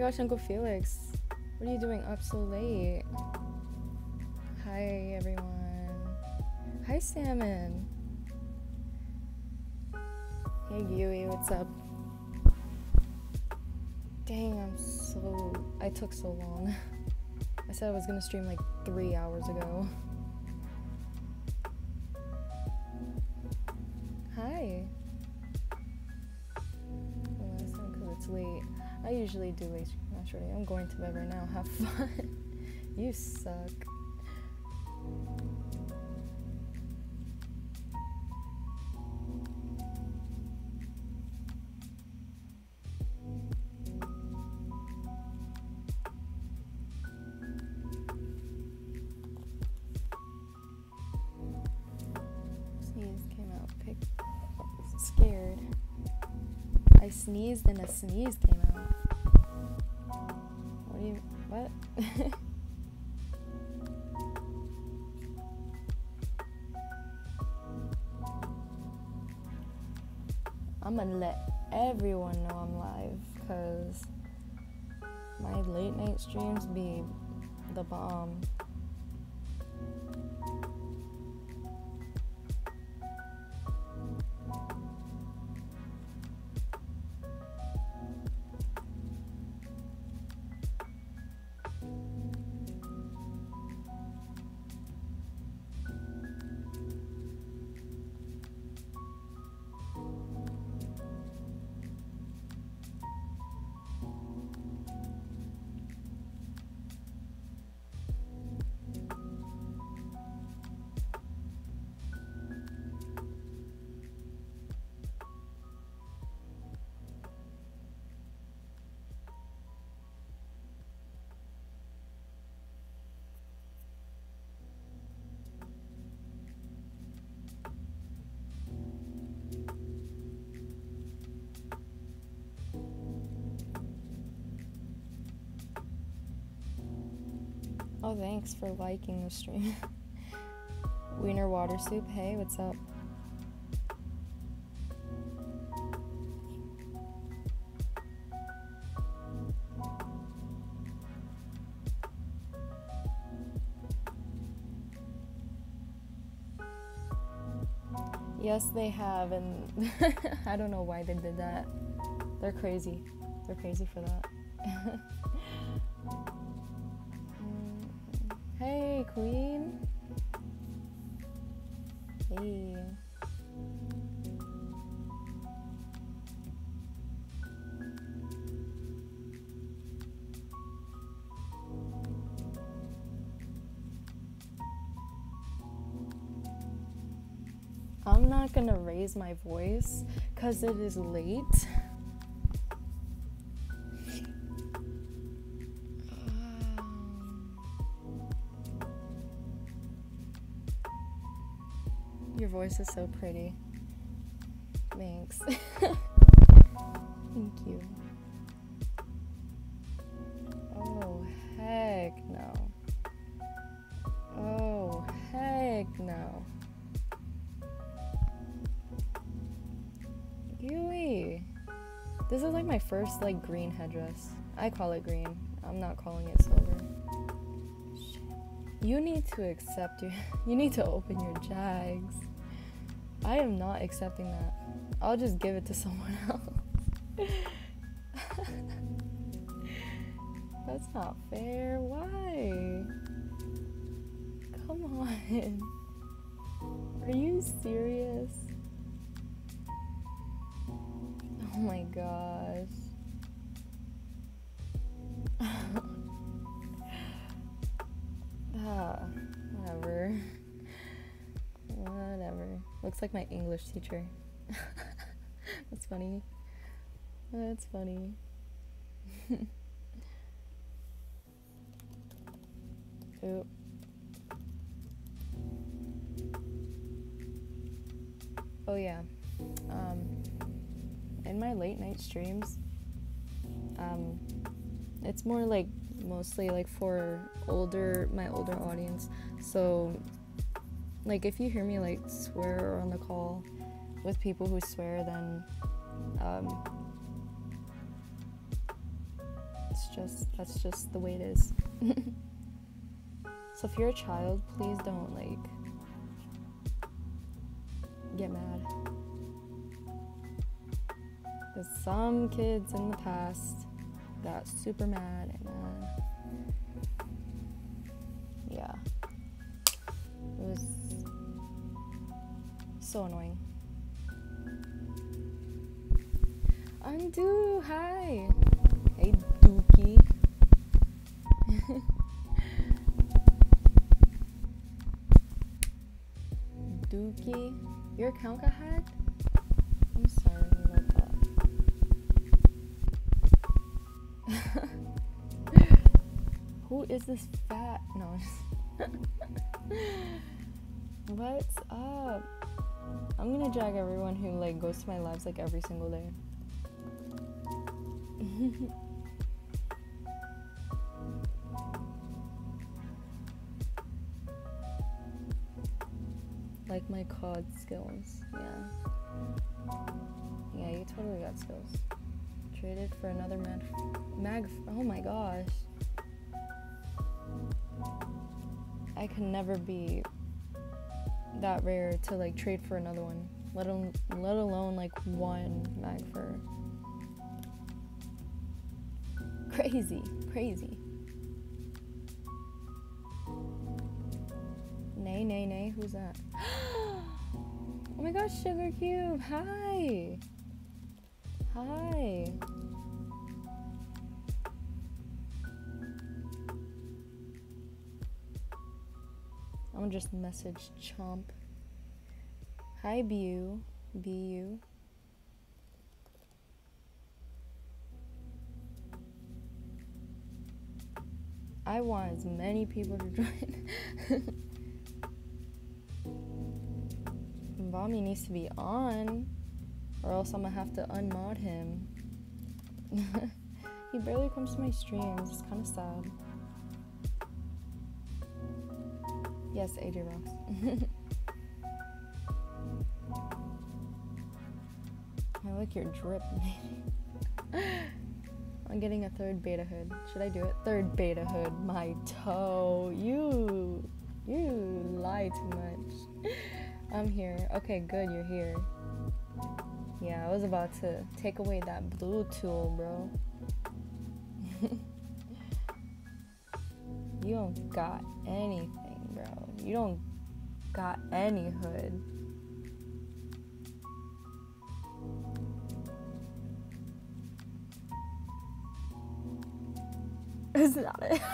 gosh, Uncle Felix. What are you doing up so late? Hi, everyone. Hi, Salmon. Hey, Yui, what's up? Dang, I'm so. I took so long. I said I was gonna stream like three hours ago. Usually do yesterday. I'm going to bed right now. Have fun. you suck. Sneeze came out. Scared. I sneezed and a sneeze I'm gonna let everyone know I'm live because my late night streams be the bomb. Thanks for liking the stream. Wiener water soup. Hey, what's up? Yes, they have, and I don't know why they did that. They're crazy. They're crazy for that. Queen. Hey. I'm not gonna raise my voice because it is late. Your voice is so pretty. Thanks. Thank you. Oh, heck no. Oh, heck no. Yui. This is like my first like green headdress. I call it green. I'm not calling it silver. You need to accept your you need to open your jags. I am not accepting that. I'll just give it to someone else. That's not fair. Why? Come on. Like my English teacher. That's funny. That's funny. Oop. Oh yeah. Um, in my late night streams, um, it's more like mostly like for older my older audience. So like if you hear me like swear on the call with people who swear then um, It's just that's just the way it is. so if you're a child, please don't like get mad. Because some kids in the past got super mad and uh, so annoying. Undo, hi. Hey, Dookie. Dookie, your account got hacked? I'm sorry about that. Who is this fat? No. What's up? I'm gonna drag everyone who like goes to my lives like every single day. like my COD skills, yeah. Yeah, you totally got skills. Traded for another mag. Mag. Oh my gosh. I can never be that rare to like trade for another one. Let alone, let alone like one mag for. Crazy, crazy. Nay, nay, nay. Who's that? oh my gosh, Sugar Cube. Hi. Hi. I'm gonna just message Chomp. Hi, Bu. Bu. I want as many people to join. Bami needs to be on, or else I'm gonna have to unmod him. he barely comes to my streams. It's kind of sad. Yes, AJ Ross. I like your drip. I'm getting a third beta hood. Should I do it? Third beta hood. My toe. You. You lie too much. I'm here. Okay, good. You're here. Yeah, I was about to take away that blue tool, bro. you don't got anything, bro. You don't got any hood. It's not it.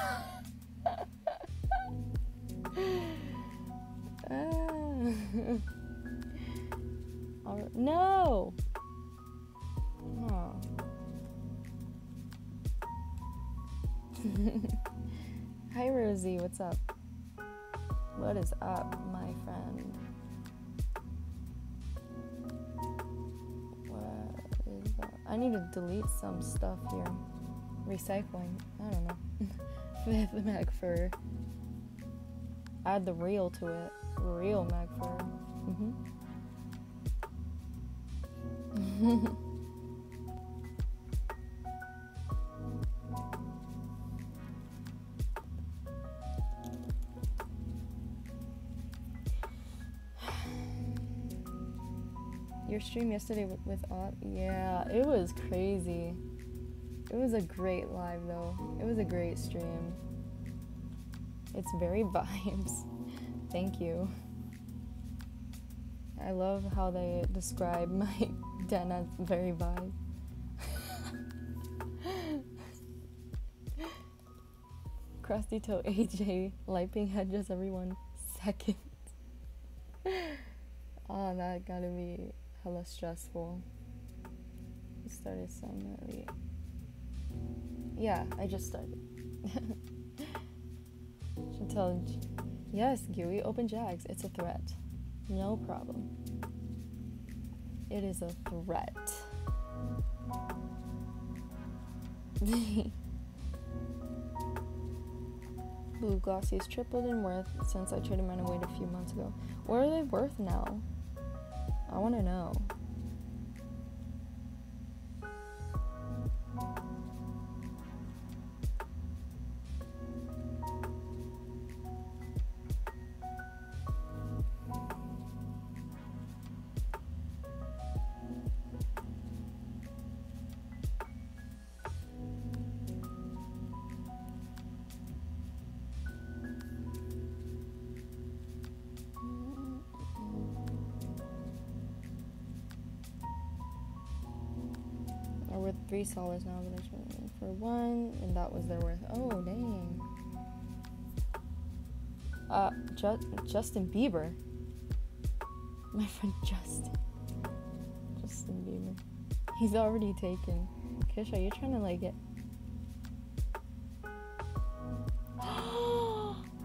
no. Oh. Hi Rosie, what's up? What is up, my friend? What is that? I need to delete some stuff here recycling. I don't know. Fifth mag fur. Add the real to it. Real mag fur. Mm-hmm. stream yesterday with, with yeah, it was crazy. It was a great live though. It was a great stream. It's very vibes. Thank you. I love how they describe my den as very vibe. Crusty toe AJ, Lightning head just everyone second. oh, that gotta be hella stressful. We started some early. Yeah, I just started. Tell. Yes, Gui, open Jags. It's a threat. No problem. It is a threat. Blue Glossy's tripled in worth since I traded mine away a few months ago. What are they worth now? I want to know. Three solids now, but I for one, and that was their worth. Oh, dang. Uh, Ju- Justin Bieber. My friend Justin. Justin Bieber. He's already taken. Kisha, you're trying to like get.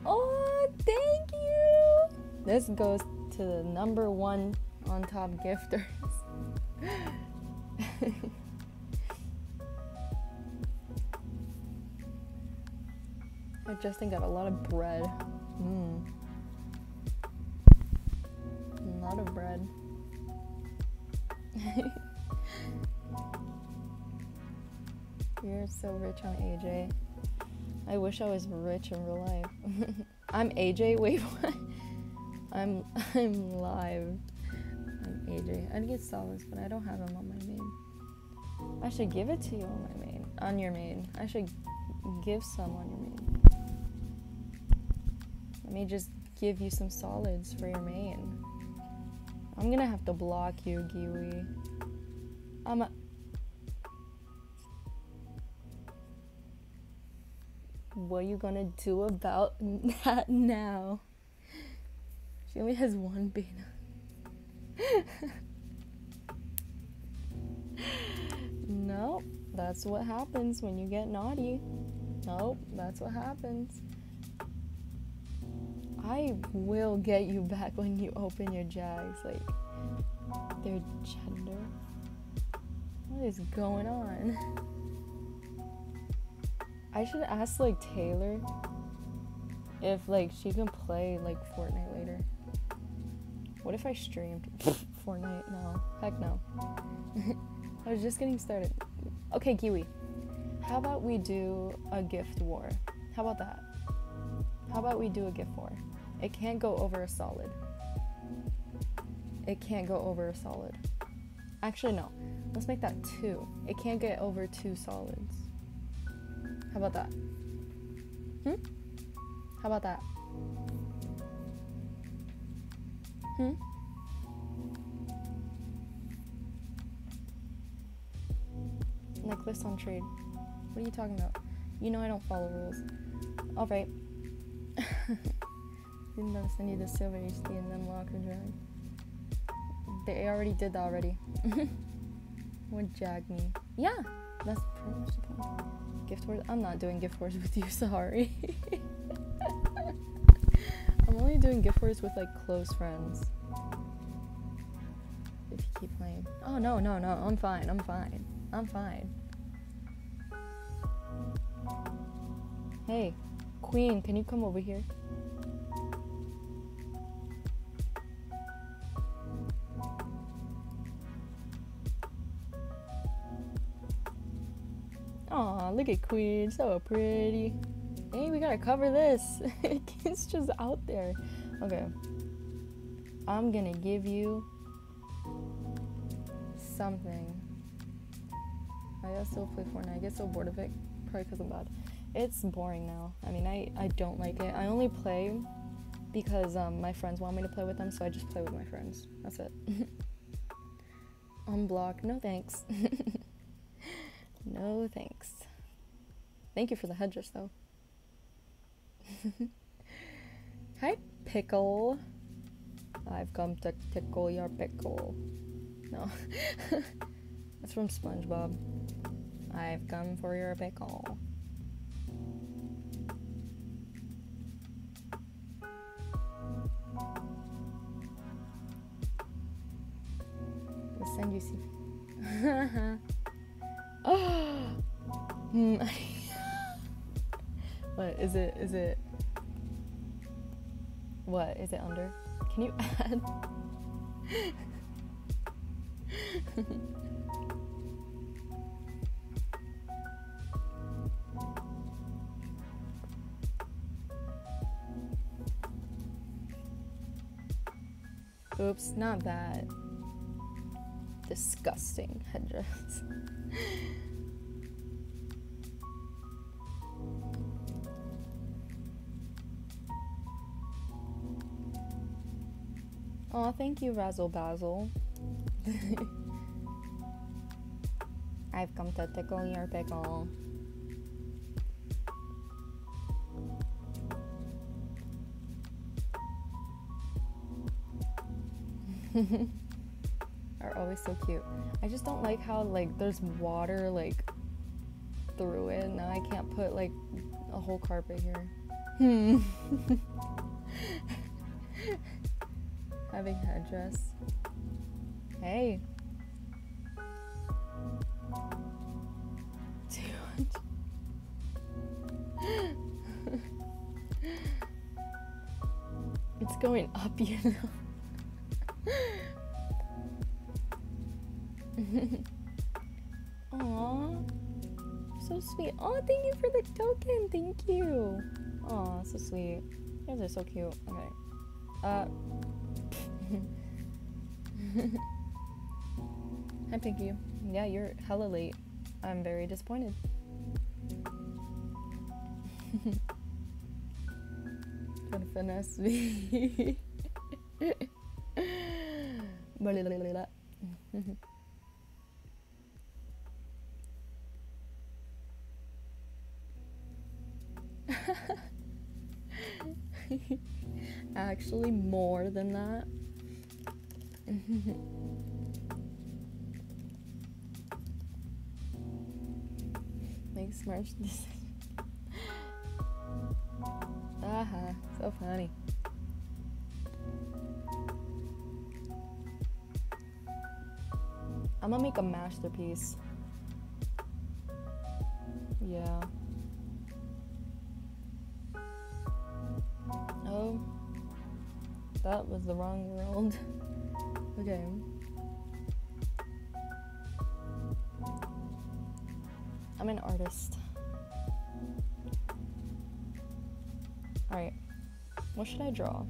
oh, thank you! This goes to the number one on top gifters. I just got a lot of bread. Mmm. A lot of bread. You're so rich on AJ. I wish I was rich in real life. I'm AJ. Wait, what? I'm I'm live. I'm AJ. I'd get solids, but I don't have them on my main. I should give it to you on my main. On your main. I should give some on your main. Let me just give you some solids for your main. I'm gonna have to block you, Giwi. I'm a What are you gonna do about that now? She only has one beta. nope, that's what happens when you get naughty. Nope, that's what happens. I will get you back when you open your jags. Like, their gender. What is going on? I should ask, like, Taylor if, like, she can play, like, Fortnite later. What if I streamed Fortnite? No. Heck no. I was just getting started. Okay, Kiwi. How about we do a gift war? How about that? How about we do a gift war? It can't go over a solid. It can't go over a solid. Actually, no. Let's make that two. It can't get over two solids. How about that? Hmm? How about that? Hmm? Necklace on trade. What are you talking about? You know I don't follow rules. Alright. Didn't send you the silver HD and then locker drag. They already did that already. Would jag me. Yeah, that's pretty much the point. Gift wars? I'm not doing gift wars with you, sorry. I'm only doing gift wars with like close friends. If you keep playing. Oh no, no, no, I'm fine, I'm fine. I'm fine. Hey, Queen, can you come over here? Look at Queen, so pretty. Hey, we gotta cover this. it's just out there. Okay. I'm gonna give you something. I still play Fortnite. I get so bored of it. Probably because I'm bad. It's boring now. I mean, I, I don't like it. I only play because um, my friends want me to play with them, so I just play with my friends. That's it. Unblock. No thanks. no thanks. Thank you for the headdress, though. Hi, Pickle. I've come to tickle your pickle. No. That's from SpongeBob. I've come for your pickle. Send you see. oh. Mm. What is it? Is it? What is it under? Can you add? Oops, not that. Disgusting headdress. Oh, thank you, Razzle Basil. I've come to tickle your pickle. are always so cute. I just don't like how like there's water like through it. Now I can't put like a whole carpet here. Hmm. Having headdress. Hey. it's going up, you know. Aw, so sweet. Oh, thank you for the token. Thank you. Aw, so sweet. You guys are so cute. Okay. Uh. Hi, Pinky. Yeah, you're hella late. I'm very disappointed. To finesse me. Actually, more than that. Mm-hmm. Make smart decisions. Aha, so funny. I'm gonna make a masterpiece. Yeah. Oh. That was the wrong world. okay. I'm an artist. Alright. What should I draw?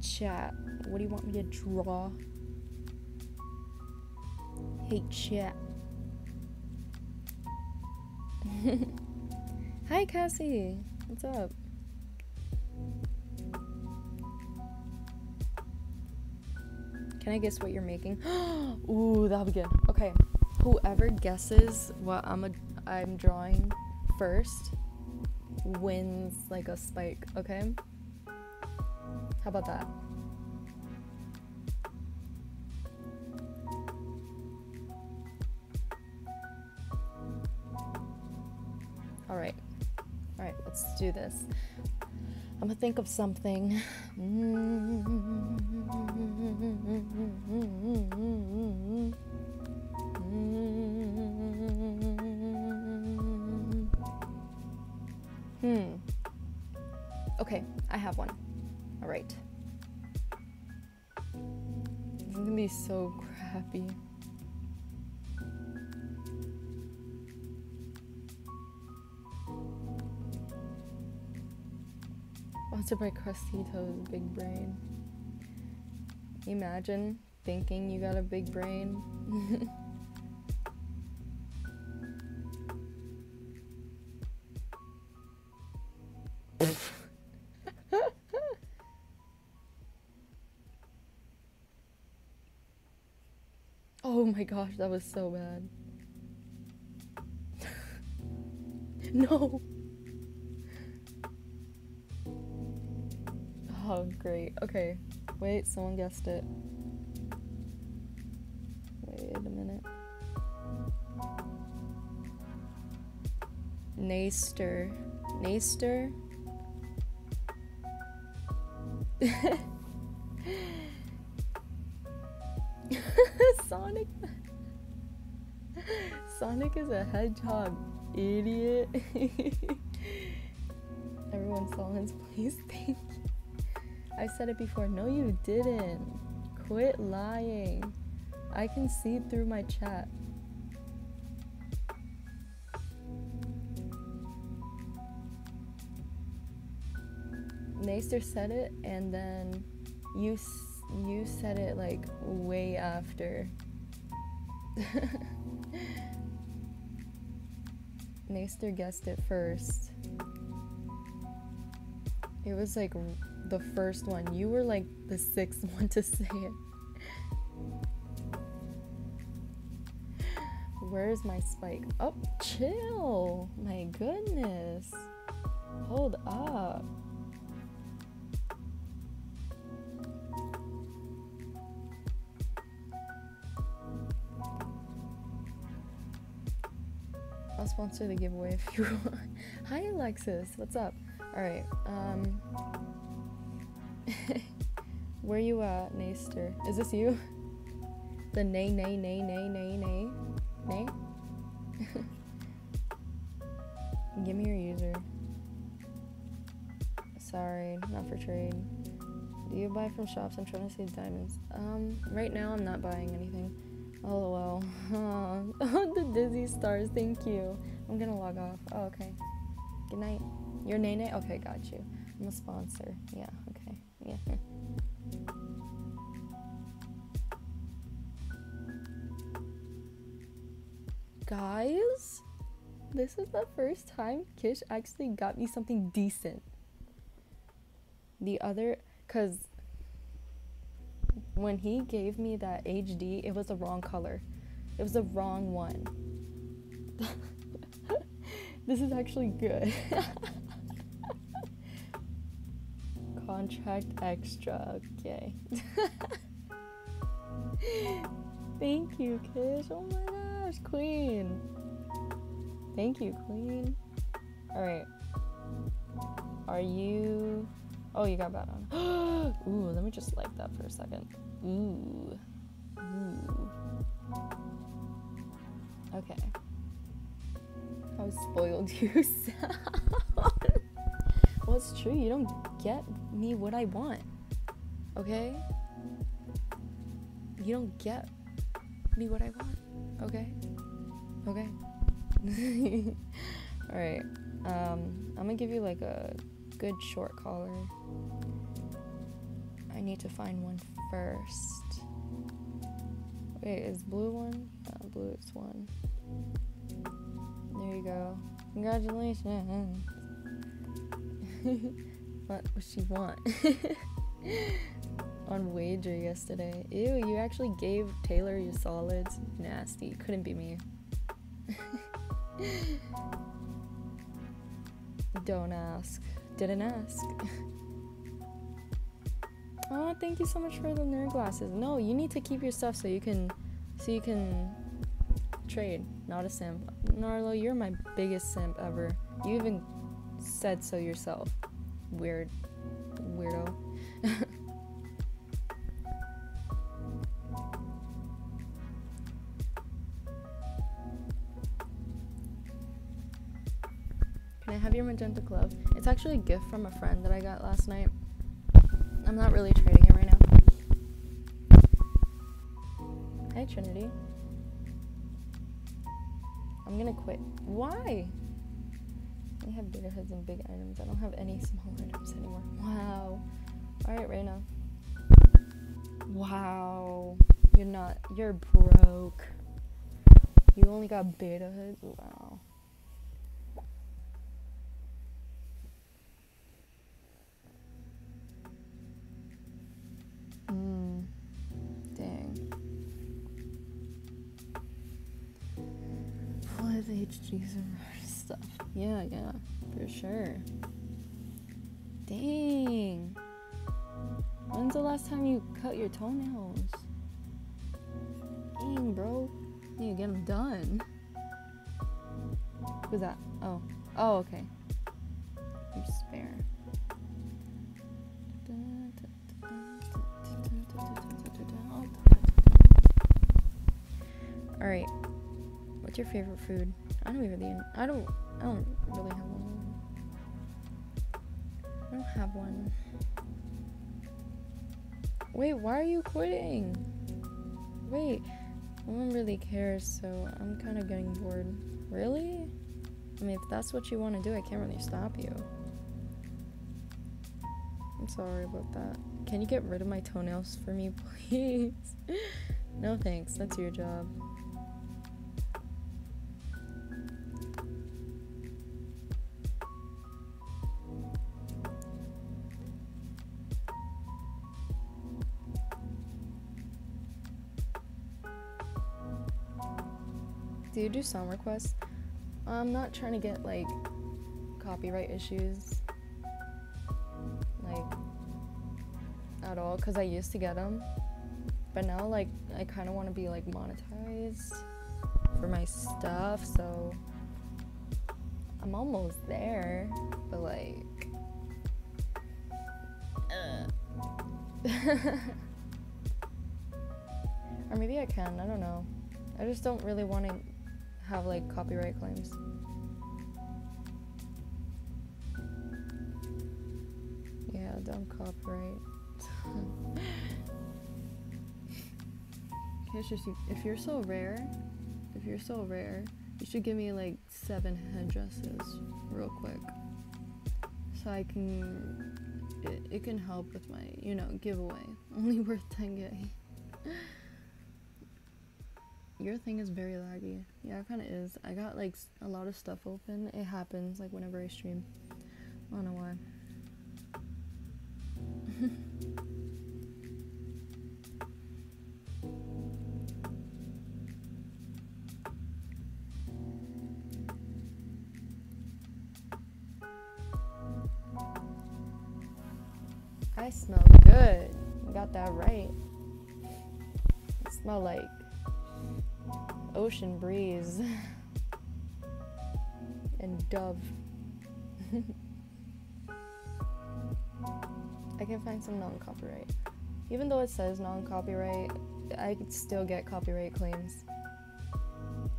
Chat. What do you want me to draw? Hey, chat. Hi, Cassie. What's up? Can I guess what you're making? Ooh, that'll be good. Okay. Whoever guesses what I'm a, I'm drawing first wins like a spike, okay? How about that? All right. All right, let's do this. I'm gonna think of something. Hmm. Sponsored crusty toes, Big Brain. Imagine thinking you got a big brain. oh my gosh, that was so bad. no. Oh, great. Okay. Wait, someone guessed it. Wait a minute. Naster. Naster? Sonic. Sonic is a hedgehog, idiot. Everyone silence, please. Thank you. I said it before. No, you didn't. Quit lying. I can see through my chat. Naster said it, and then you you said it like way after. Naster guessed it first. It was like the first one. You were like the sixth one to say it. Where's my spike? Oh, chill. My goodness. Hold up. I'll sponsor the giveaway if you want. Hi Alexis, what's up? Alright, um Where you at, Naster? Is this you? The nay nay nay nay nay nay nay? Give me your user. Sorry, not for trade. Do you buy from shops? I'm trying to save diamonds. Um, right now I'm not buying anything. LOL. Oh, the dizzy stars. Thank you. I'm gonna log off. Oh, okay. Good night. Your Nene? Okay, got you. I'm a sponsor. Yeah, Guys, this is the first time Kish actually got me something decent. The other, because when he gave me that HD, it was the wrong color. It was the wrong one. this is actually good. Contract extra, okay. Thank you, Kish. Oh my gosh, Queen. Thank you, Queen. Alright. Are you. Oh, you got bad on. Ooh, let me just like that for a second. Ooh. Ooh. Okay. How spoiled you sound. Well, it's true. You don't get me what I want. Okay? You don't get me what I want. Okay? Okay. Alright. Um, I'm gonna give you like a good short collar. I need to find one first. Wait, is blue one? Uh, blue is one. There you go. Congratulations. what does she want? On wager yesterday. Ew, you actually gave Taylor your solids. Nasty. Couldn't be me. Don't ask. Didn't ask. oh, thank you so much for the nerd glasses. No, you need to keep your stuff so you can so you can trade, not a simp. Narlo, you're my biggest simp ever. You even said so yourself. Weird. Weirdo. Can I have your magenta glove? It's actually a gift from a friend that I got last night. I'm not really trading it right now. Hi, Trinity. I'm gonna quit. Why? I have bigger heads and big items. I don't have any small items anymore. Wow. Alright, Reina. Wow. You're not. You're broke. You only got beta heads? Wow. Mm. Dang. Full of HGs and stuff. Yeah, yeah, for sure. Dang. When's the last time you cut your toenails? Dang, bro. You get them done. Who's that? Oh. Oh, okay. You spare. All right. What's your favorite food? I don't really. I don't. I don't really have one. I don't have one. Wait, why are you quitting? Wait, no one really cares, so I'm kind of getting bored. Really? I mean, if that's what you want to do, I can't really stop you. I'm sorry about that. Can you get rid of my toenails for me, please? no thanks, that's your job. Do you do song requests? I'm not trying to get like copyright issues, like at all, because I used to get them, but now like I kind of want to be like monetized for my stuff, so I'm almost there, but like. Uh. or maybe I can, I don't know. I just don't really want to have like copyright claims. Yeah, don't copyright. if you're so rare, if you're so rare, you should give me like seven headdresses real quick. So I can, it, it can help with my, you know, giveaway. Only worth 10k. Your thing is very laggy. Yeah, it kind of is. I got like a lot of stuff open. It happens like whenever I stream. I don't know why. Ocean breeze and dove. I can find some non-copyright. Even though it says non-copyright, I could still get copyright claims.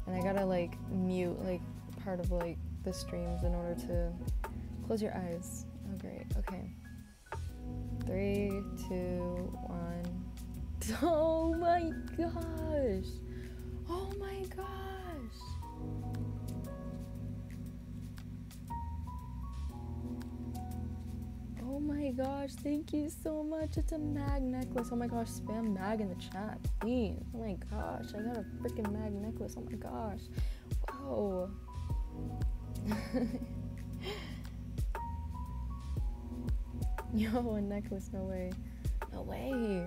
And I gotta like mute like part of like the streams in order to close your eyes. Oh great, okay. Three, two, one. Oh my gosh! Oh my gosh. Oh my gosh, thank you so much. It's a mag necklace. Oh my gosh, spam mag in the chat, please. Oh my gosh, I got a freaking mag necklace. Oh my gosh. Whoa. Yo, a necklace, no way. No way.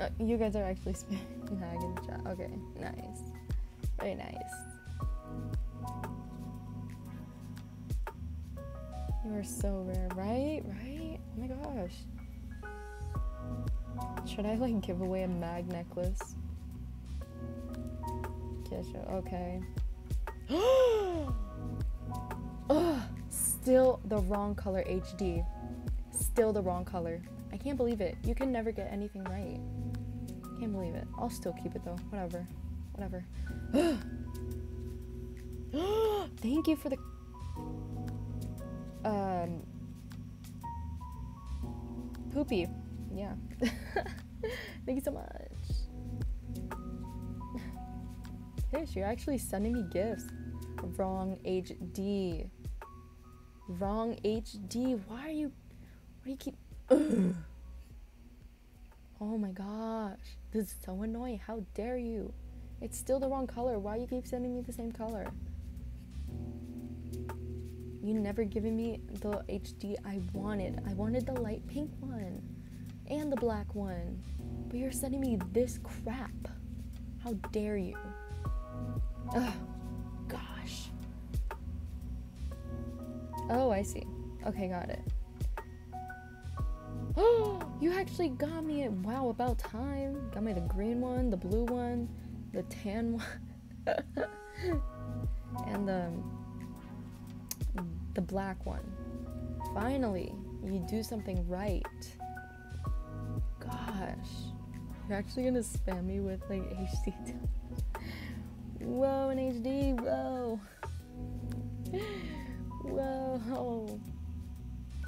Uh, you guys are actually chat. Okay, nice. Very nice. You are so rare, right? Right? Oh my gosh. Should I like give away a mag necklace? Kesha, okay. Ugh, still the wrong color HD. Still the wrong color. I can't believe it. You can never get anything right. Can't believe it. I'll still keep it though. Whatever. Whatever. Thank you for the um poopy. Yeah. Thank you so much. Fish, you're actually sending me gifts. Wrong HD. Wrong HD. Why are you why do you keep Mm. Oh my gosh. This is so annoying. How dare you? It's still the wrong color. Why you keep sending me the same color? You never given me the HD I wanted. I wanted the light pink one and the black one. But you're sending me this crap. How dare you? Ugh. Gosh. Oh, I see. Okay, got it. You actually got me it. Wow, about time. Got me the green one, the blue one, the tan one, and the the black one. Finally, you do something right. Gosh, you're actually gonna spam me with like HD. Whoa, an HD. Whoa. Whoa.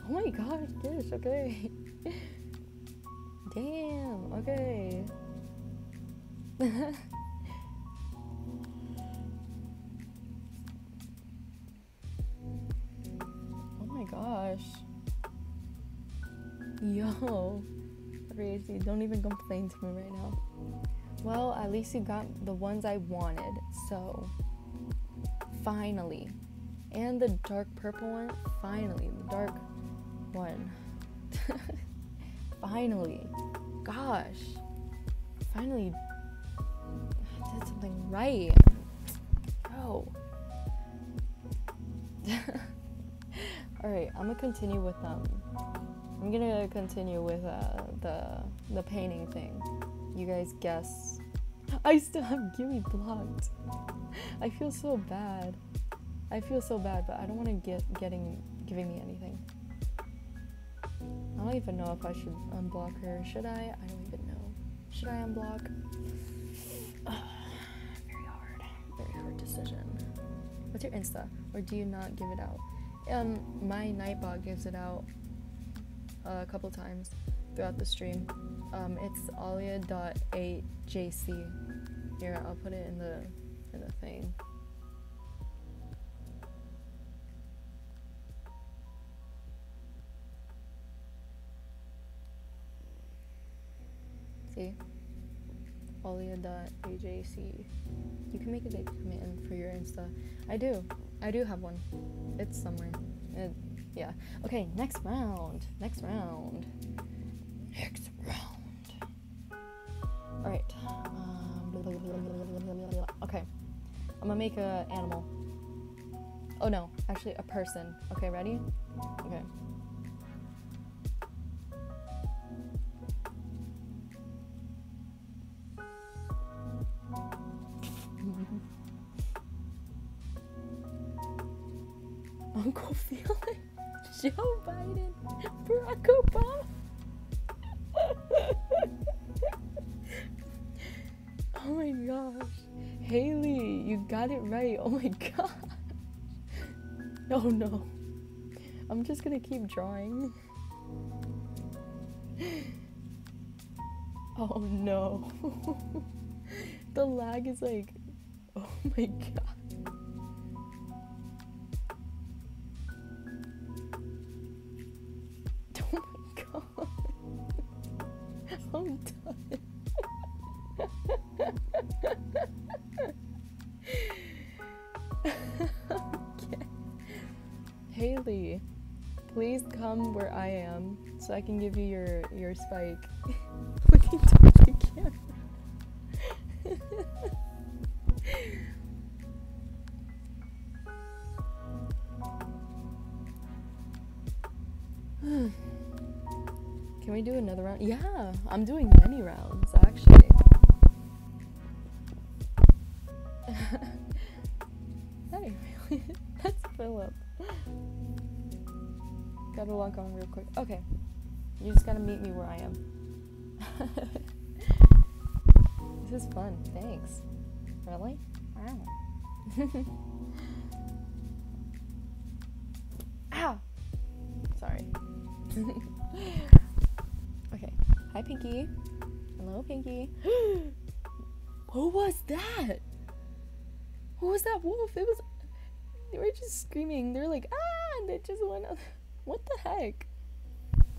Oh my gosh, this okay. Damn, okay. oh my gosh. Yo. Crazy. Don't even complain to me right now. Well, at least you got the ones I wanted, so finally. And the dark purple one, finally. The dark one. finally. Gosh. Finally I did something right. Bro. Alright, I'm gonna continue with um I'm gonna continue with uh the the painting thing. You guys guess. I still have Gimme blocked. I feel so bad. I feel so bad, but I don't want to get getting giving me anything. I don't even know if I should unblock her. Should I? I don't even know. Should I unblock? very hard. Very hard decision. What's your Insta? Or do you not give it out? Um, my Nightbot gives it out a couple times throughout the stream. Um, it's olia.ajc. Here, I'll put it in the in the thing. See? Olia.ajc. You can make a command for your Insta. I do. I do have one. It's somewhere. It, yeah. Okay, next round. Next round. Next round. Alright. Um, okay. I'm gonna make a animal. Oh no, actually a person. Okay, ready? Okay. Uncle Felix, Joe Biden, Barack Obama. oh my gosh. Haley, you got it right. Oh my gosh. Oh no. I'm just gonna keep drawing. Oh no. the lag is like, oh my god. Come where I am so I can give you your your spike. Looking towards the camera. Can we do another round? Yeah, I'm doing many rounds actually. hey, that's Philip. Gotta log on real quick. Okay, you just gotta meet me where I am. this is fun. Thanks. Really? Wow. Ow! Sorry. okay. Hi, Pinky. Hello, Pinky. Who was that? Who was that wolf? It was. They were just screaming. They're like, ah! And they just went. Up. What the heck?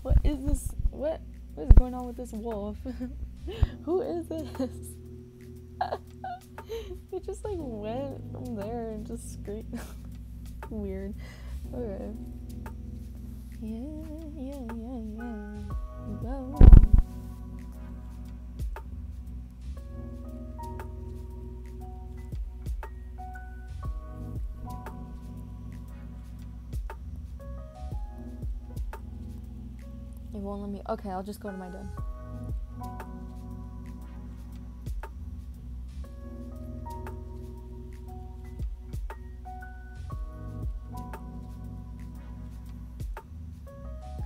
What is this? What? What is going on with this wolf? Who is this? it just like went from there and just screamed. Weird. Okay. Yeah, yeah, yeah, yeah. It won't let me. Okay, I'll just go to my den.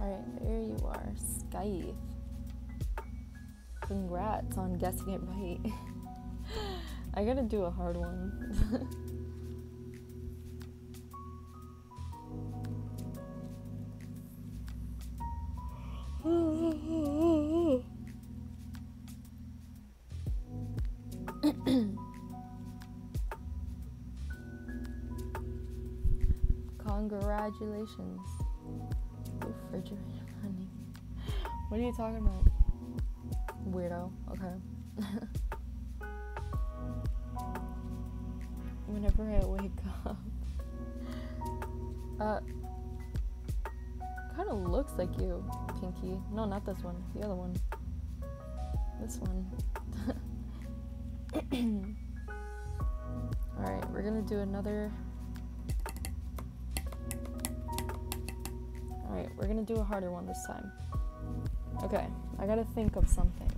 Alright, there you are, Scythe. Congrats on guessing it right. I gotta do a hard one. Congratulations. Refrigerator honey. What are you talking about? Weirdo. Okay. Whenever I wake up. Uh kind of looks like you, Pinky. No, not this one. The other one. This one. Alright, we're gonna do another. Do a harder one this time. Okay, I gotta think of something.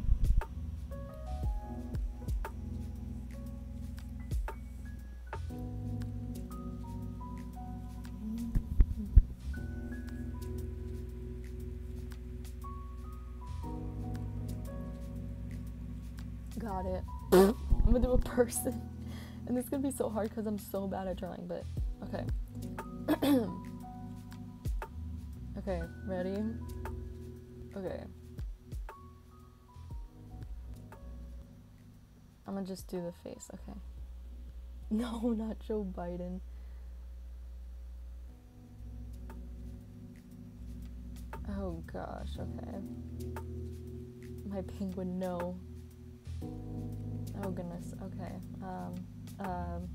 Got it. I'm gonna do a person. And this is gonna be so hard because I'm so bad at drawing, but okay. okay, just do the face, okay. No, not Joe Biden. Oh gosh, okay. My penguin, no. Oh goodness, okay. Um, um,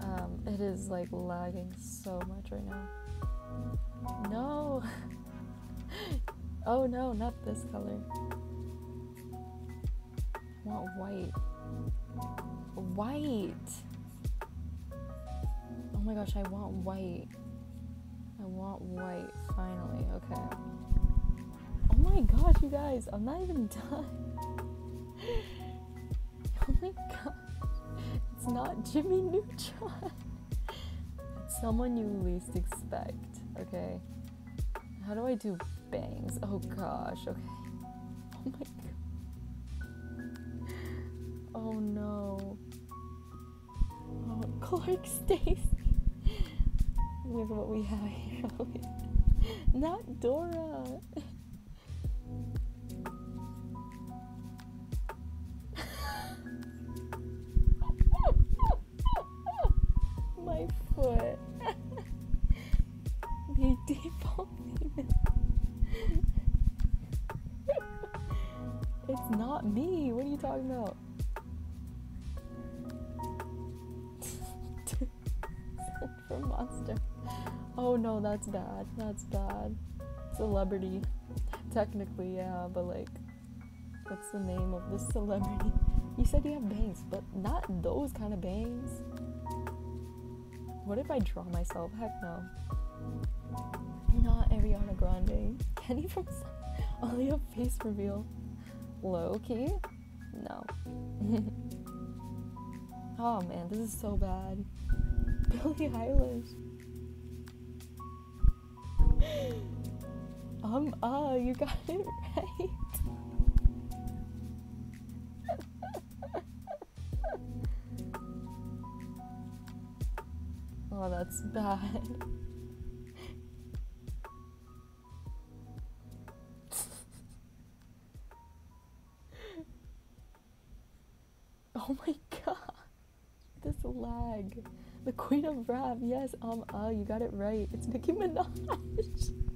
um, it is like lagging so much right now. No! oh no, not this color. Want white. White! Oh my gosh, I want white. I want white, finally, okay. Oh my gosh, you guys, I'm not even done. oh my gosh. It's not Jimmy Neutron. it's someone you least expect, okay? How do I do bangs? Oh gosh, okay. Oh my. Oh no. Oh, Clark Stacy. With what we have here. Not Dora. My foot. the default it's not me. What are you talking about? For monster. Oh no, that's bad. That's bad. Celebrity. Technically, yeah, but like, what's the name of this celebrity? You said you have bangs, but not those kind of bangs. What if I draw myself? Heck no. Not Ariana Grande. Kenny from only a face reveal. Low key? No. oh man, this is so bad. Billie Eilish. um, uh, you got it right. oh, that's bad. Queen of Rap, yes, um, uh, you got it right. It's Nicki Minaj.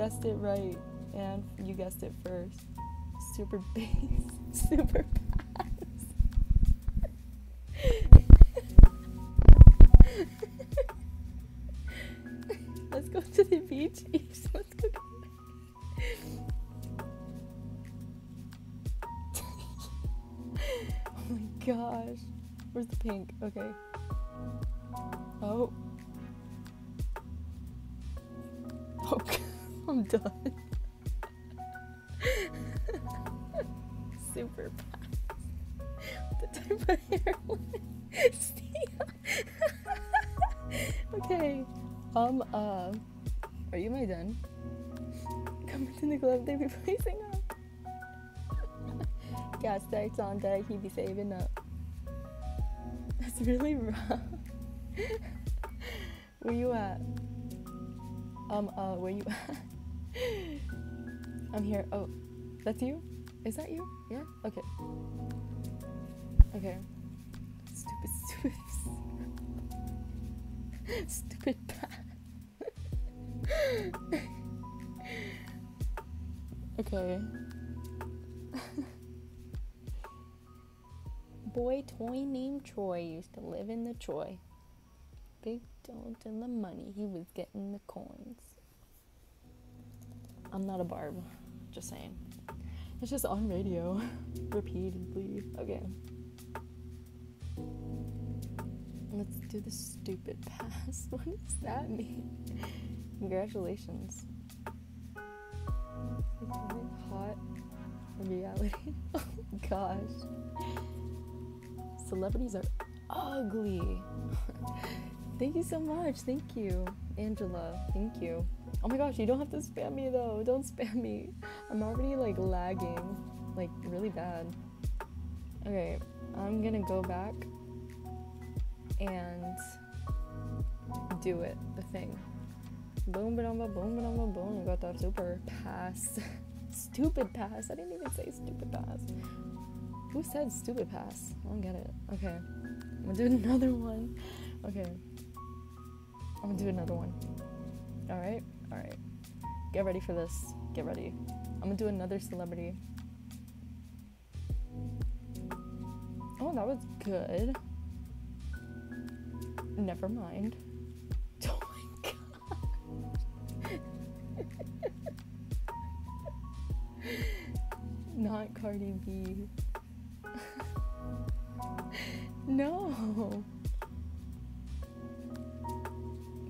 guessed it right, and you guessed it first. Super bass, super pass. Let's go to the beach. Let's go. oh my gosh. Where's the pink? Okay. Done. Super pass. The type of hair. okay. Um, uh, are you my done? Come into the club, they be placing up. Got stacks on deck, he be saving up. That's really rough. where you at? Um, uh, where you at? I'm here. Oh, that's you? Is that you? Yeah? Okay. Okay. Stupid, stupid. stupid okay. Boy toy named Troy used to live in the Troy. Big don't in the money, he was getting the coins. I'm not a barb, just saying. It's just on radio repeatedly. Okay. Let's do the stupid pass. What does that mean? Congratulations. Hot reality. oh gosh. Celebrities are ugly. Thank you so much. Thank you, Angela. Thank you. Oh my gosh, you don't have to spam me though. Don't spam me. I'm already like lagging, like really bad. Okay, I'm gonna go back and do it, the thing. Boom, ba boom, ba boom. Got that super pass. stupid pass. I didn't even say stupid pass. Who said stupid pass? I don't get it. Okay. I'm gonna do another one. Okay. I'm gonna do another one. Alright? Alright. Get ready for this. Get ready. I'm gonna do another celebrity. Oh, that was good. Never mind. Oh my god. Not Cardi B. no.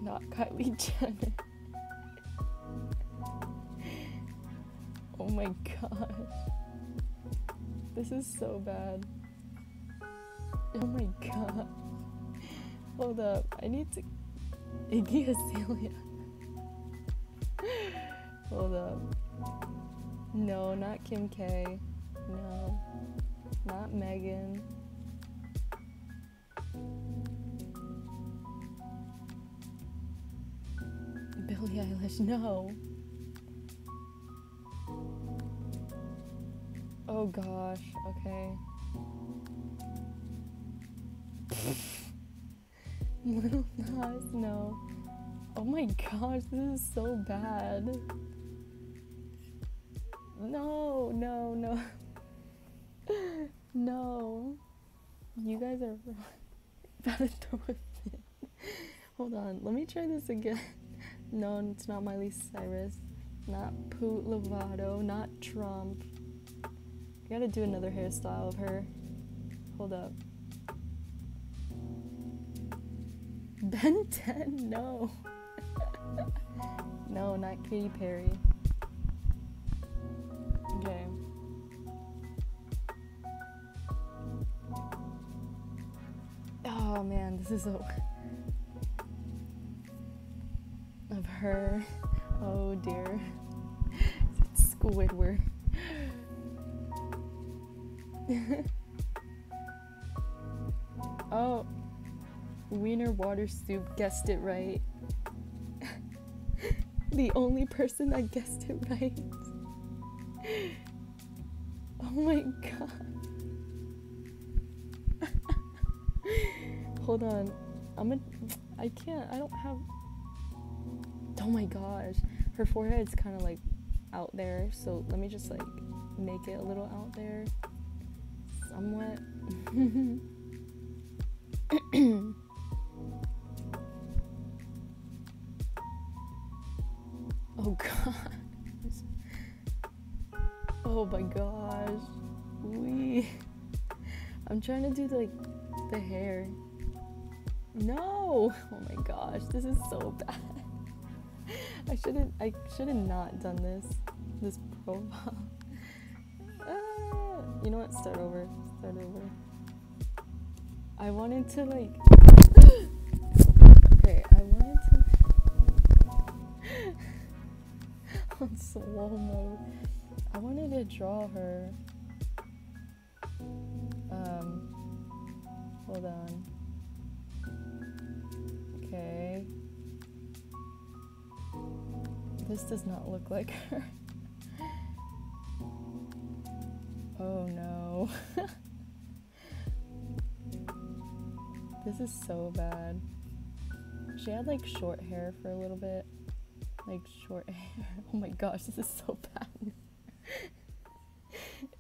Not Kylie Jenner. Oh my gosh. This is so bad. Oh my god. Hold up, I need to. Iggy Azalea. Hold up. No, not Kim K. No. Not Megan. Billie Eilish, no. Oh gosh, okay. Lil Nas, no. Oh my gosh, this is so bad. No, no, no. no. You guys are about to throw a fit. Hold on, let me try this again. No, it's not Miley Cyrus. Not Poot Lovato. Not Trump. I gotta do another hairstyle of her. Hold up. Ben 10? No. no, not Katy Perry. Okay. Oh man, this is so. of her. Oh dear. Squidward. oh, Wiener water soup guessed it right. the only person that guessed it right. oh my god. Hold on. I'm a. I can't. I don't have. Oh my gosh. Her forehead's kind of like out there. So let me just like make it a little out there. Somewhat. oh god. Oh my gosh. We. I'm trying to do like the hair. No! Oh my gosh, this is so bad. I shouldn't I should have not done this. This profile. You know what? Start over. Start over. I wanted to like. okay, I wanted to. On slow mode. I wanted to draw her. Um. Hold on. Okay. This does not look like her. Oh no. this is so bad. She had like short hair for a little bit. Like short hair. Oh my gosh, this is so bad.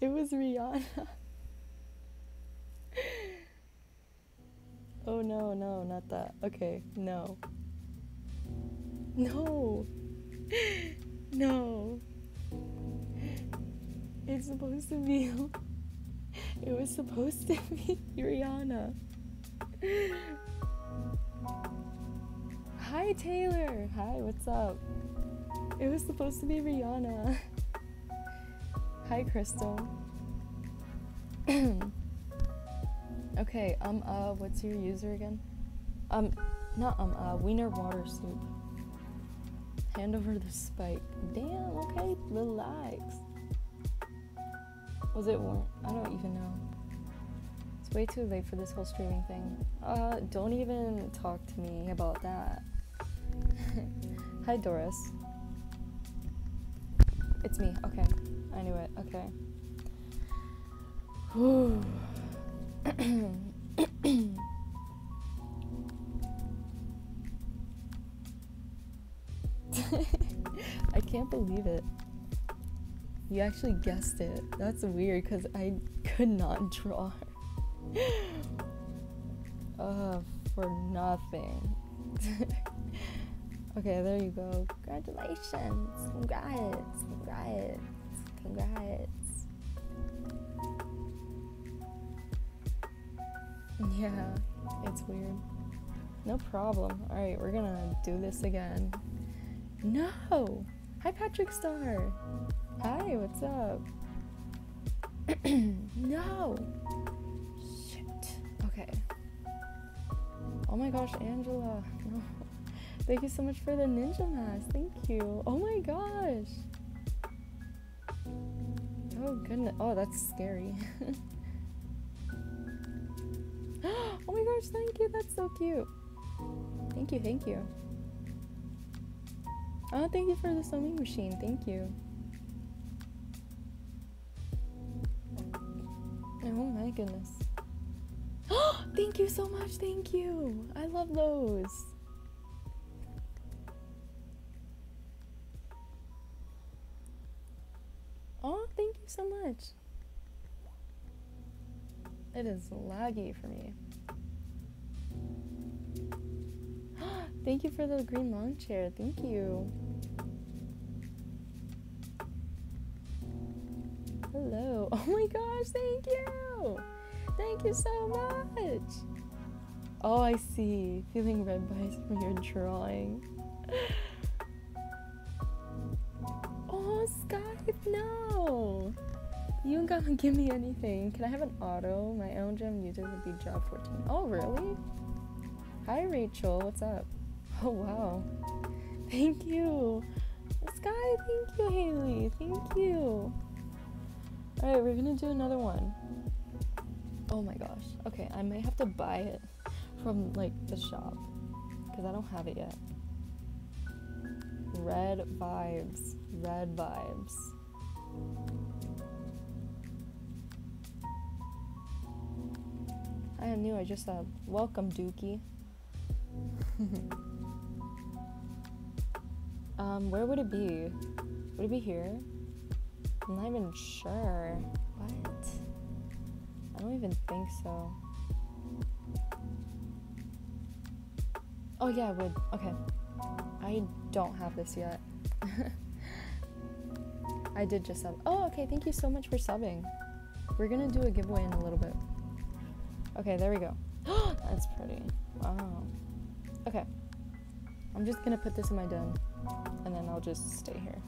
it was Rihanna. oh no, no, not that. Okay, no. No. no. It's supposed to be. It was supposed to be Rihanna. Hi, Taylor. Hi, what's up? It was supposed to be Rihanna. Hi, Crystal. okay, um, uh, what's your user again? Um, not um, uh, Wiener Water Soup. Hand over the spike. Damn, okay, relax. Was it warm? I don't even know. It's way too late for this whole streaming thing. Uh, don't even talk to me about that. Hi, Doris. It's me. Okay. I knew it. Okay. I can't believe it. You actually guessed it. That's weird because I could not draw uh, for nothing. Okay, there you go. Congratulations. Congrats. Congrats. Congrats. Yeah, it's weird. No problem. Alright, we're gonna do this again. No! Hi, Patrick Star. Hi, what's up? no! Shit. Okay. Oh my gosh, Angela. No. Thank you so much for the ninja mask. Thank you. Oh my gosh. Oh goodness. Oh, that's scary. oh my gosh, thank you. That's so cute. Thank you, thank you. Oh, thank you for the sewing machine. Thank you. Oh my goodness. thank you so much. Thank you. I love those. Oh, thank you so much. It is laggy for me. thank you for the green lawn chair. Thank you. Hello. Oh my gosh, thank you. Thank you so much. Oh, I see. Feeling red by from your drawing. Oh, Skype, no! You ain't gonna give me anything. Can I have an auto? My own gem user would be job 14. Oh, really? Hi, Rachel. What's up? Oh, wow. Thank you. Sky, thank you, Haley. Thank you. Alright, we're gonna do another one. Oh my gosh. Okay, I may have to buy it from like the shop because I don't have it yet. Red vibes. Red vibes. I knew I just said, welcome, Dookie. um, where would it be? Would it be here? I'm not even sure. What? I don't even think so. Oh, yeah, I would. Okay. I don't have this yet. I did just sub. Oh, okay. Thank you so much for subbing. We're gonna do a giveaway in a little bit. Okay, there we go. That's pretty. Wow. Okay. I'm just gonna put this in my den and then I'll just stay here.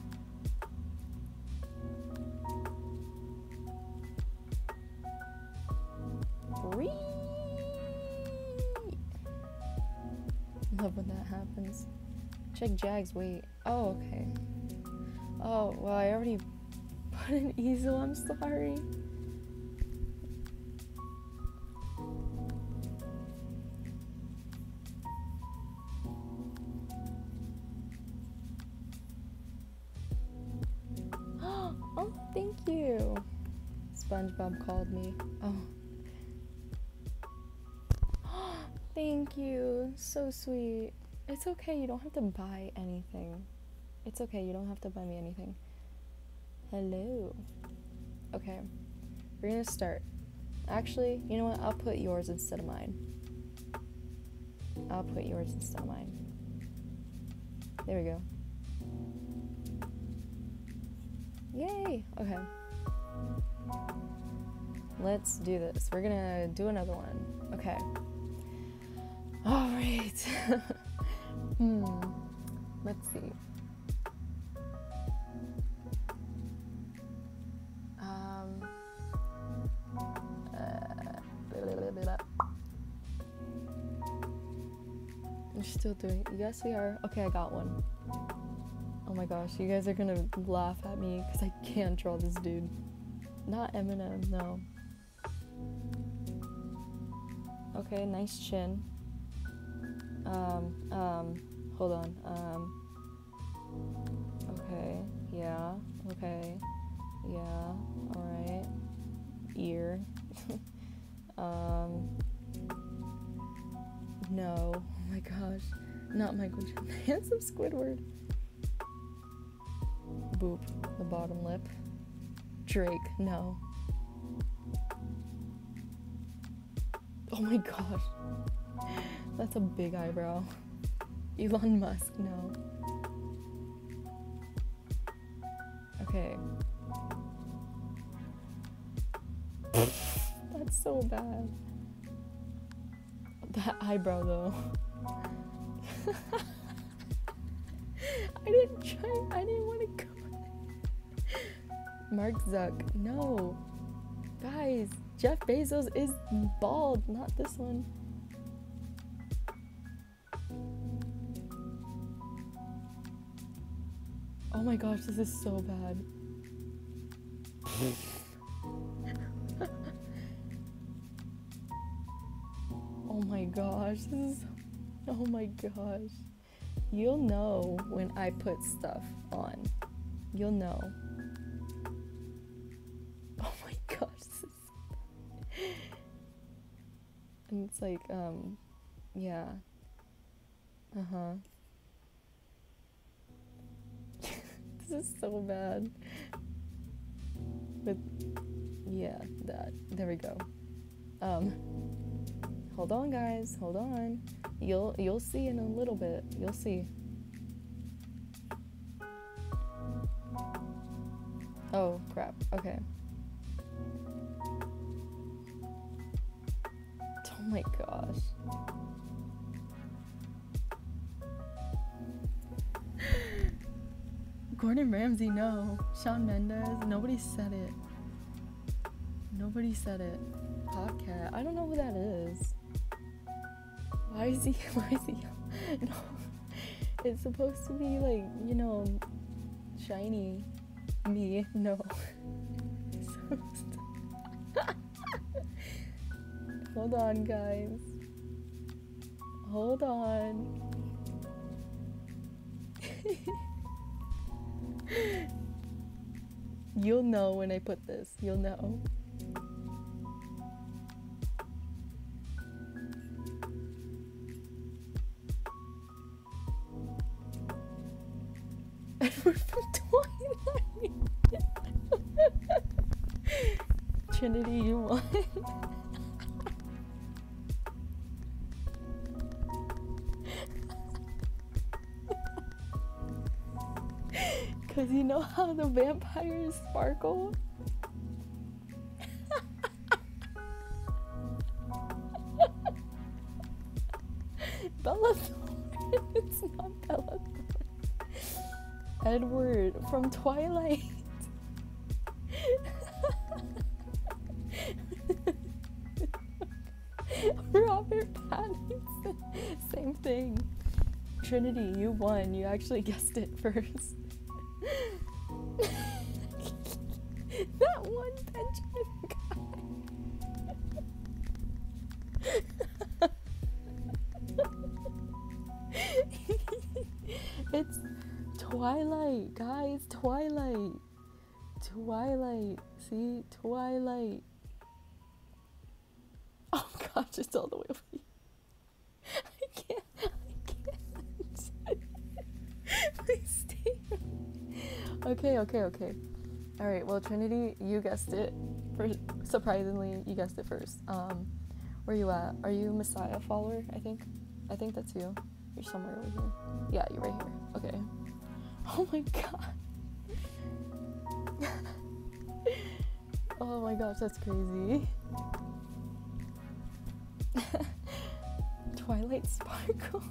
free. Love when that happens. Check Jag's weight. Oh, okay. Oh, well, I already put an easel. I'm sorry. Oh, thank you. SpongeBob called me. Oh, thank you. So sweet. It's okay. You don't have to buy anything. It's okay. You don't have to buy me anything. Hello. Okay. We're gonna start. Actually, you know what? I'll put yours instead of mine. I'll put yours instead of mine. There we go. Yay! Okay. Let's do this. We're gonna do another one. Okay. Alright. hmm. Let's see. Um. Uh, still doing. Yes, we are. Okay, I got one. Oh my gosh, you guys are gonna laugh at me because I can't draw this dude. Not Eminem, no. Okay, nice chin. Um, um, hold on. Um, okay, yeah, okay, yeah, alright. Ear. um, no. Oh my gosh. Not Michael Jackson. Handsome Squidward. Boop. The bottom lip. Drake. No. Oh my gosh. That's a big eyebrow. Elon Musk. No. Okay. That's so bad. That eyebrow though. I didn't try. I didn't want to go. Mark Zuck. No. Guys, Jeff Bezos is bald, not this one. Oh my gosh, this is so bad. oh my gosh, this is. Oh my gosh. You'll know when I put stuff on. You'll know. Oh my gosh. This is... and it's like, um, yeah. Uh huh. Is so bad. But yeah, that. There we go. Um, hold on, guys. Hold on. You'll you'll see in a little bit. You'll see. Oh crap. Okay. Oh my gosh. Gordon Ramsay, no. Shawn Mendes, nobody said it. Nobody said it. Popcat, I don't know who that is. Why is he? Why is he? No, it's supposed to be like you know, shiny. Me, no. Hold on, guys. Hold on. You'll know when I put this. You'll know. Edward from Twilight. Trinity, you won. you know how the vampires sparkle? Bella Thorne. It's not Bella Thorne. Edward from Twilight. Robert Pattinson. Same thing. Trinity, you won. You actually guessed it first. That one Benjamin guy. it's Twilight, guys. Twilight. Twilight. See? Twilight. Oh gosh, it's all the way over here. I can't. I can't. Please. Okay, okay, okay. All right. Well, Trinity, you guessed it. Surprisingly, you guessed it first. Um, where you at? Are you Messiah follower? I think. I think that's you. You're somewhere over here. Yeah, you're right here. Okay. Oh my god. oh my gosh, that's crazy. Twilight Sparkle.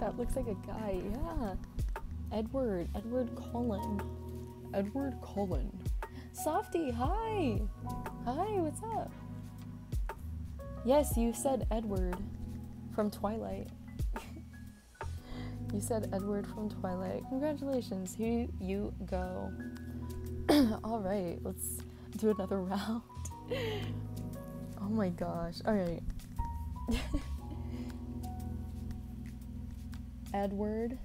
That looks like a guy, yeah. Edward, Edward Cullen. Edward Cullen. Softy, hi. Hi, what's up? Yes, you said Edward from Twilight. you said Edward from Twilight. Congratulations. Here you go. All right, let's do another round. oh my gosh. All right. Edward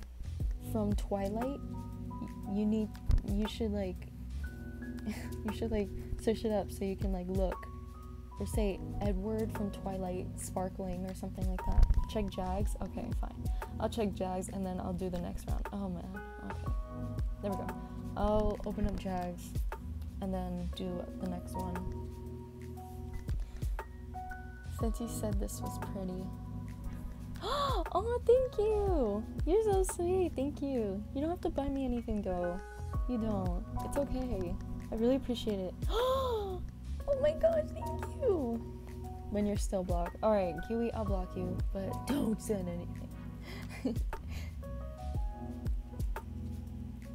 from Twilight. You need you should like you should like search it up so you can like look or say Edward from Twilight sparkling or something like that. Check Jags. Okay, fine. I'll check Jags and then I'll do the next round. Oh man. Okay. There we go. I'll open up Jags and then do the next one. Since you said this was pretty. Oh, thank you. You're so sweet. Thank you. You don't have to buy me anything though. You don't. It's okay. I really appreciate it. oh my gosh, thank you. When you're still blocked. Alright, Kiwi, I'll block you, but don't send anything.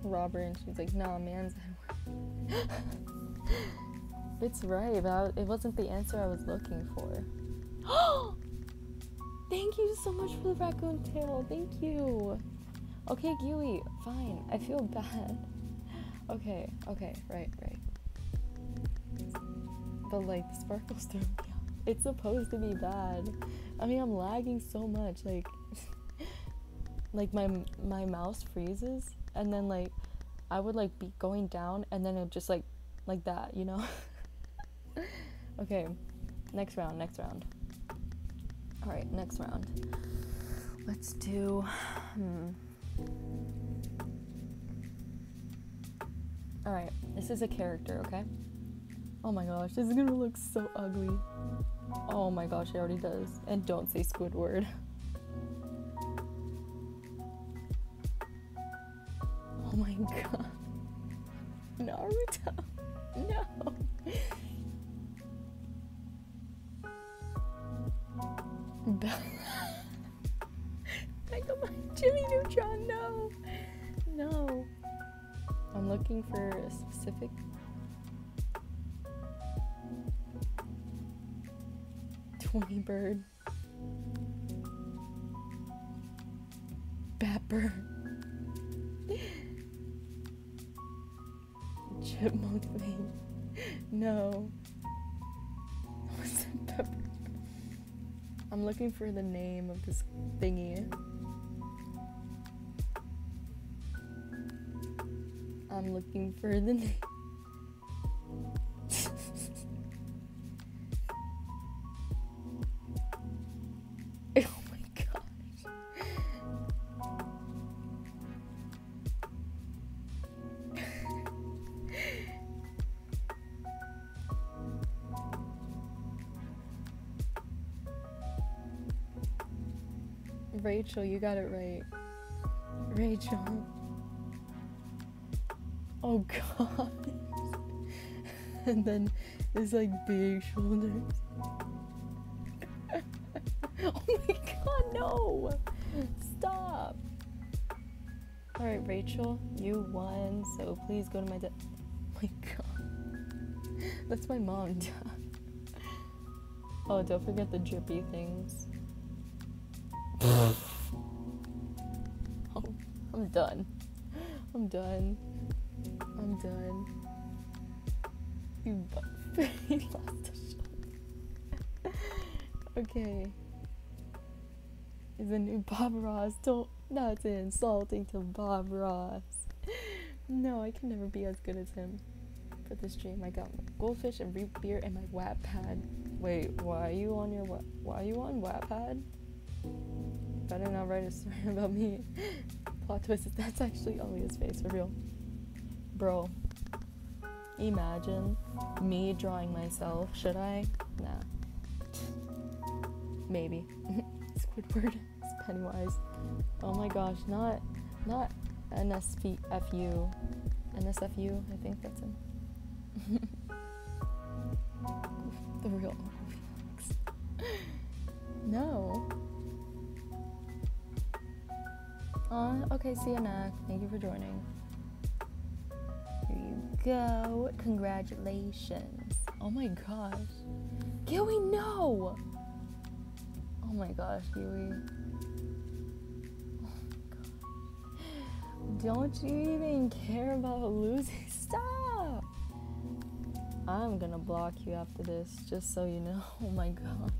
Robert, and she's like, nah, man's It's right, but it wasn't the answer I was looking for. Oh Thank you so much for the raccoon tail. Thank you. Okay, Kiwi, fine. I feel bad. Okay, okay, right, right. But like the sparkles off. It's supposed to be bad. I mean, I'm lagging so much. Like, like my my mouse freezes, and then like I would like be going down, and then it just like like that, you know. okay, next round. Next round. All right, next round. Let's do. Hmm. Alright, this is a character, okay? Oh my gosh, this is gonna look so ugly. Oh my gosh, it already does. And don't say Squidward. Oh my god. Naruto. No. Jimmy Neutron, no. No. I'm looking for a specific Twenty bird. Bapper. Chipmunk thing. No. I'm looking for the name of this thingy. I'm looking for the name. Rachel, you got it right. Rachel. Oh god. and then it's like big shoulders. oh my god, no! Stop! Alright, Rachel, you won, so please go to my de- Oh my god. That's my mom. oh, don't forget the drippy things. I'm done. I'm done. I'm done. You lost a shot. okay. Is a new Bob Ross. Don't. That's insulting to Bob Ross. No, I can never be as good as him. For this stream, I got my goldfish and root beer and my Wattpad. Wait, why are you on your wa- why are you on Wattpad? Better not write a story about me. Plot twist is that's actually Olia's face for real. Bro, imagine me drawing myself. Should I? Nah. Maybe. Squidward is Pennywise. Oh my gosh, not not NSFU. NSFU, I think that's him. the real No. Uh, okay, Sienna, thank you for joining. Here you go. Congratulations. Oh my gosh. Gilly, no! Oh my gosh, Gilly. Don't you even care about losing? Stop! I'm gonna block you after this, just so you know. Oh my god.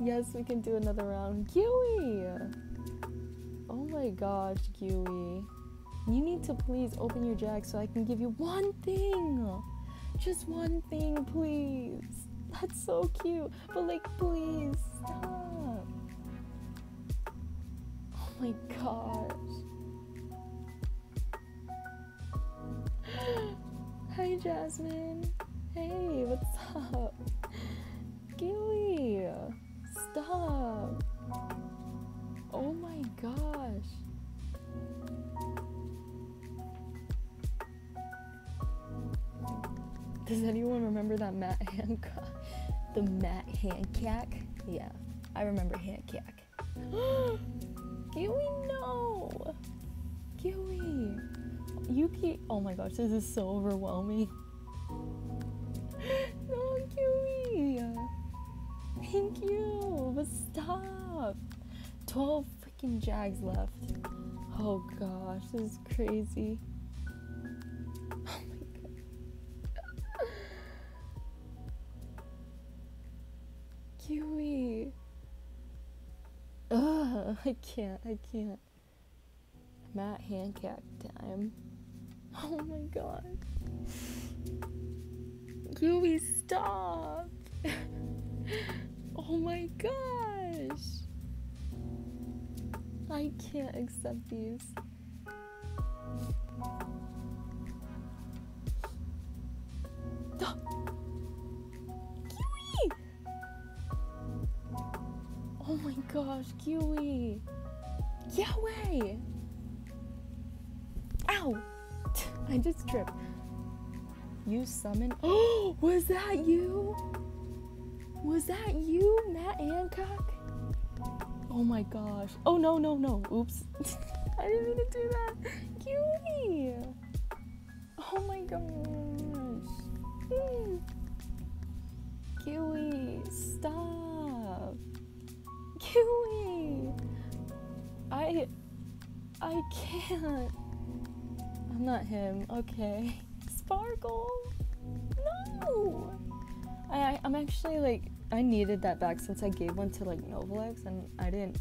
yes, we can do another round. Kiwi! Oh my gosh, Kiwi. You need to please open your jack so I can give you one thing. Just one thing, please. That's so cute. But like, please, stop. Oh my gosh. Hi, Jasmine. Hey, what's up? Gilly, stop. Oh my gosh. Does anyone remember that Matt Hancock? The Matt Hancock? Yeah, I remember Hancock. Gilly, no! You keep. Oh my gosh, this is so overwhelming. no, Kiwi! Thank you, but stop! 12 freaking Jags left. Oh gosh, this is crazy. Oh my god. Kiwi! Ugh, I can't, I can't. Matt Hancock time. Oh my god. Yui, stop! oh my gosh! I can't accept these. Kiwi! Oh my gosh, Kiwi! Yahweh! Ow! I just tripped. You summon. Oh, was that you? Was that you, Matt Hancock? Oh my gosh. Oh no, no, no. Oops. I didn't mean to do that. Kiwi. Oh my gosh. Kiwi, stop. Kiwi. I I can't. I'm not him. Okay. Sparkle. No. I I'm actually like I needed that back since I gave one to like Novolex and I didn't.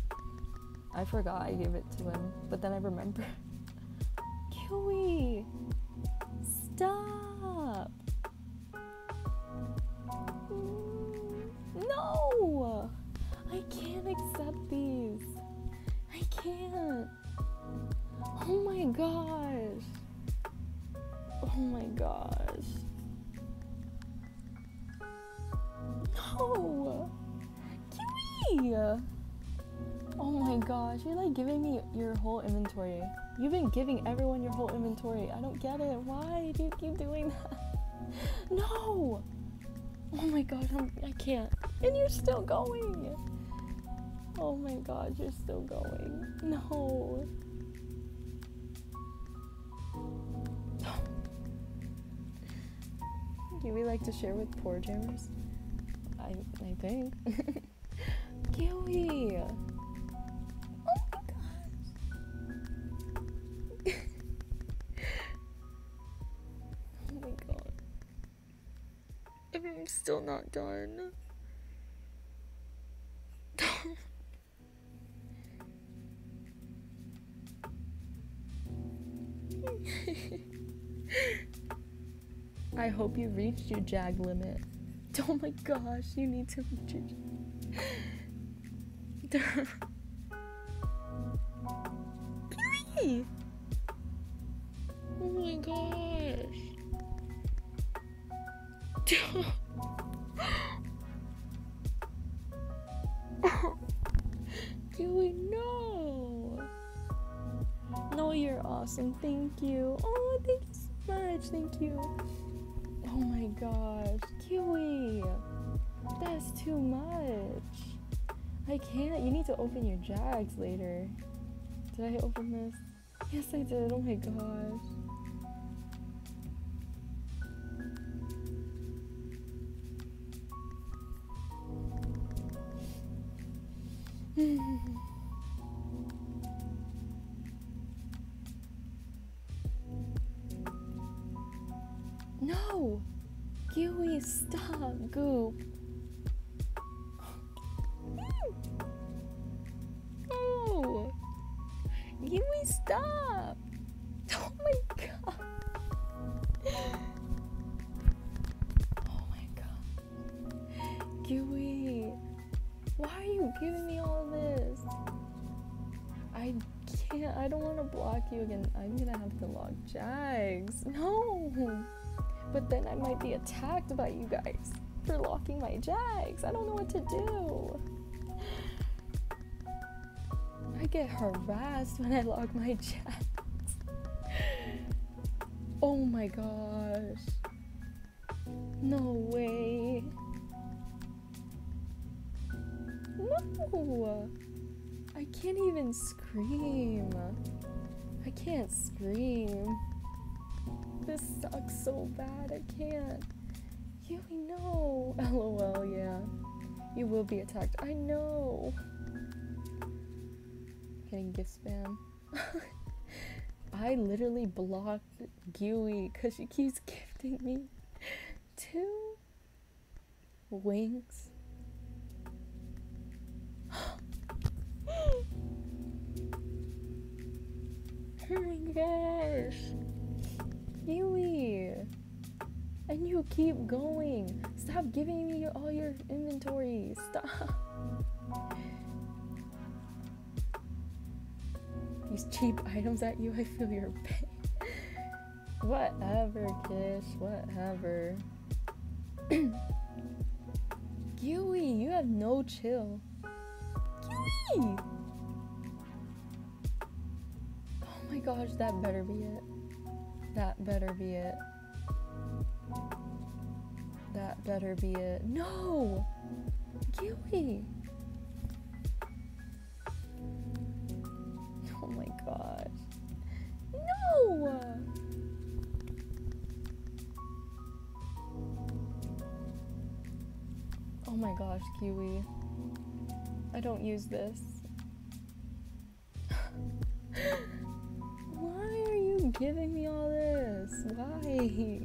I forgot I gave it to him, but then I remember. Kiwi. Stop. No. I can't accept these. I can't. Oh my gosh. Oh my gosh. No! Kiwi! Oh my gosh, you're like giving me your whole inventory. You've been giving everyone your whole inventory. I don't get it. Why do you keep doing that? No! Oh my gosh, I'm, I can't. And you're still going! Oh my gosh, you're still going. No. Do we like to share with poor jammers? I I think. Gilly! Oh my oh my god. I'm still not done. I hope you reached your jag limit. Oh my gosh, you need to your. Oh my gosh. Kiwi, no! No, you're awesome. Thank you. Oh, thank you so much. Thank you. Oh my gosh. Kiwi! That's too much. I can't. You need to open your jags later. Did I open this? Yes, I did. Oh my gosh. no! stop, goop. No! Kiwi, stop! Oh my god! Oh my god. Kiwi, why are you giving me all this? I can't, I don't want to block you again. I'm gonna have to log Jags. No! But then I might be attacked by you guys for locking my Jags. I don't know what to do. I get harassed when I lock my Jags. Oh my gosh. No way. No! I can't even scream. I can't scream. This sucks so bad. I can't. You no. LOL, yeah. You will be attacked. I know. Getting gift spam. I literally blocked Gooey because she keeps gifting me two wings. oh my gosh. Yui. And you keep going. Stop giving me all your inventory. Stop. These cheap items at you, I feel your pain. Whatever, Kish. Whatever. Yui, you have no chill. Yui! Oh my gosh, that better be it. That better be it. That better be it. No! Kiwi! Oh my gosh. No! Oh my gosh, Kiwi. I don't use this. Why are you giving me all this? Why?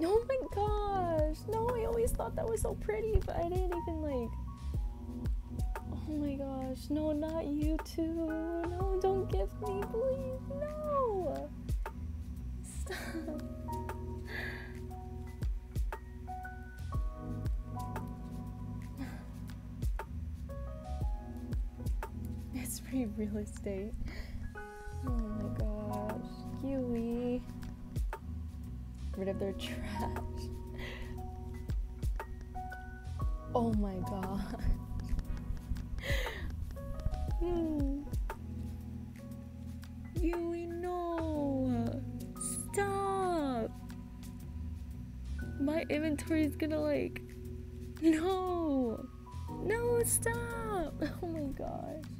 Oh my gosh! No, I always thought that was so pretty, but I didn't even like. Oh my gosh! No, not you too! No, don't give me, please! No! Stop! It's free real estate. Oh my gosh. Kiwi. Rid of their trash. Oh my god. Hmm. No. Stop. My inventory is gonna like. No. No, stop. Oh my gosh.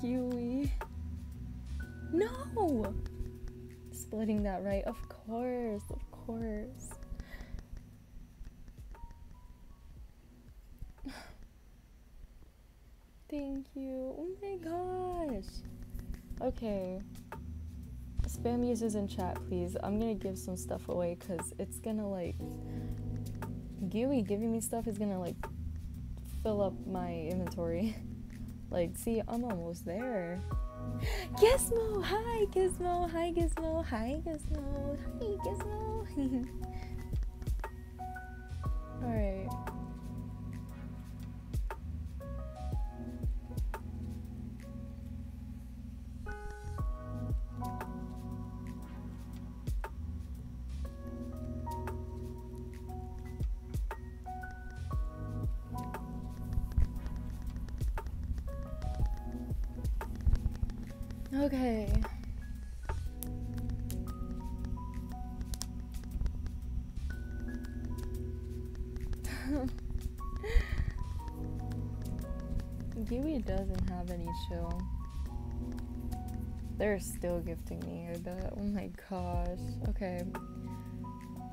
Kiwi. No! Splitting that right, of course, of course. Thank you. Oh my gosh. Okay. Spam users in chat, please. I'm gonna give some stuff away because it's gonna like. Gooey giving me stuff is gonna like fill up my inventory. like, see, I'm almost there. Gizmo! Hi, Gizmo! Hi, Gizmo! Hi, Gizmo! Hi, Gizmo! Alright. Okay. Gooey doesn't have any chill. They're still gifting me, I bet. Oh my gosh. Okay.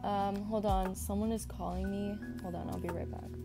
Um, hold on. Someone is calling me. Hold on, I'll be right back.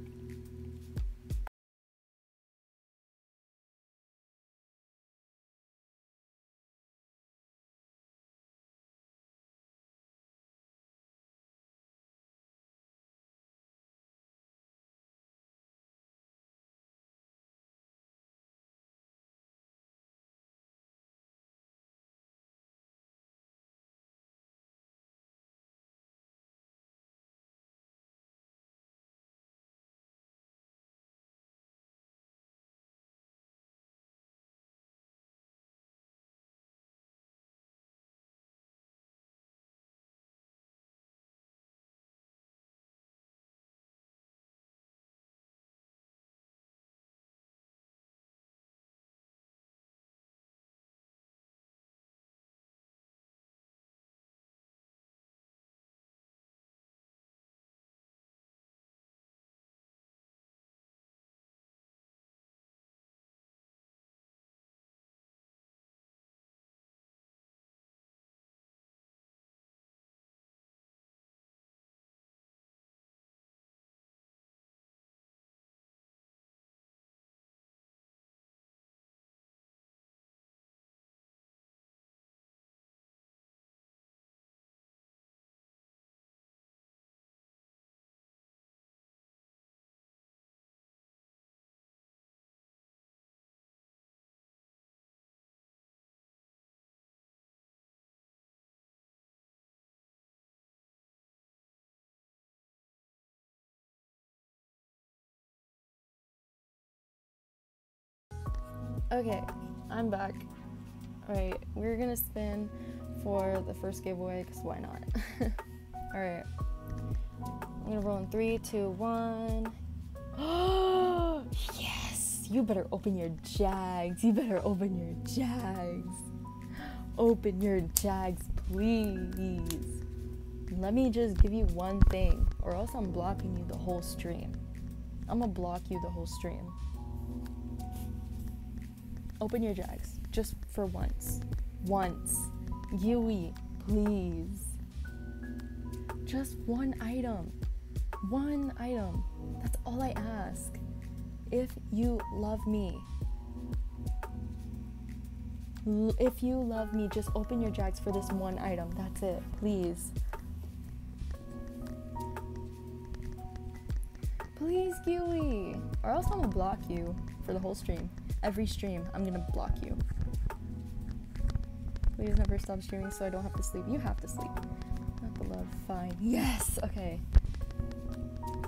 Okay, I'm back. Alright, we're gonna spin for the first giveaway because why not? Alright, I'm gonna roll in three, two, one. Oh, yes! You better open your jags. You better open your jags. Open your jags, please. Let me just give you one thing, or else I'm blocking you the whole stream. I'm gonna block you the whole stream. Open your jags just for once. Once. Yui, please. Just one item. One item. That's all I ask. If you love me, if you love me, just open your jags for this one item. That's it, please. Please, Yui. Or else I'm gonna block you for the whole stream every stream, I'm gonna block you. Please never stop streaming so I don't have to sleep. You have to sleep. Not the love. Fine. Yes! Okay.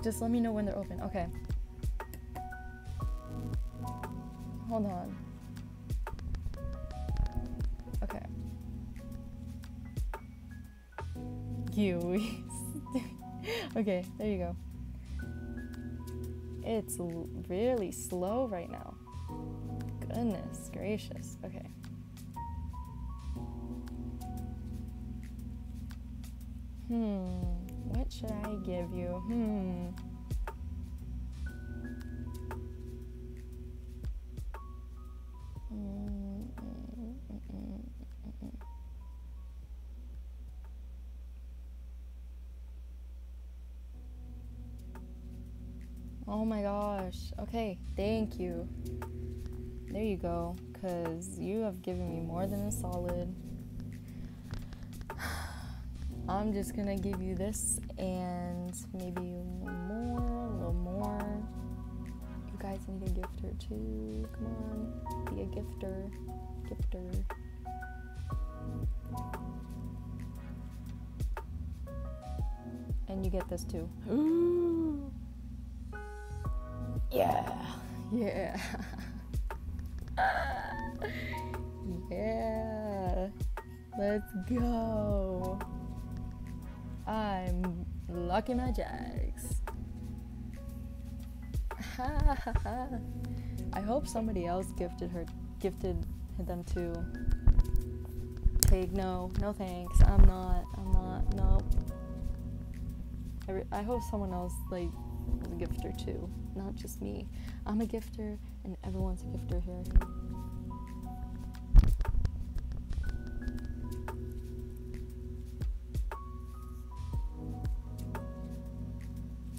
Just let me know when they're open. Okay. Hold on. Okay. You. okay, there you go. It's really slow right now. Goodness gracious. Okay. Hmm. What should I give you? Hmm. Oh my gosh. Okay, thank you. There you go, because you have given me more than a solid. I'm just gonna give you this and maybe a little more, a little more. You guys need a gifter too. Come on, be a gifter. Gifter. And you get this too. Ooh. Yeah. Yeah. yeah. Let's go. I'm lucky my jags. I hope somebody else gifted her gifted them too. Take no, no thanks. I'm not. I'm not. No. I, re- I hope someone else like was a gifter too, not just me. I'm a gifter, and everyone's a gifter here.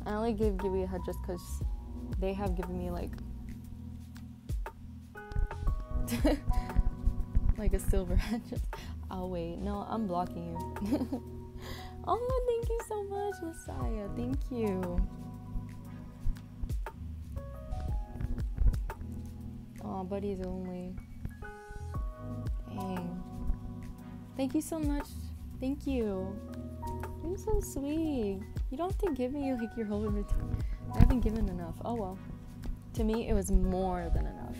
I only gave Gibby a head just because they have given me like like a silver head. Just I'll wait. No, I'm blocking you. oh, thank you so much, Messiah. Thank you. Oh, buddies only. Dang. Thank you so much. Thank you. You're so sweet. You don't have to give me like your whole inventory. I haven't given enough. Oh well. To me, it was more than enough.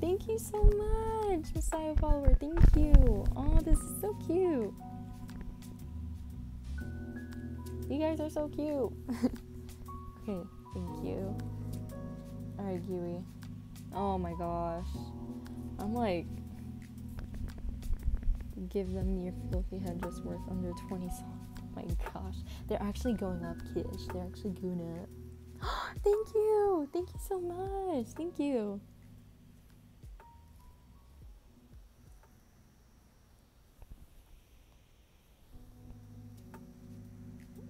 Thank you so much, Messiah follower. Thank you. Oh, this is so cute. You guys are so cute. okay, thank you. Alright, Gooey. Oh my gosh. I'm like, give them your filthy head just worth under 20 songs. Oh my gosh. They're actually going up, Kish. They're actually going up. Thank you. Thank you so much. Thank you.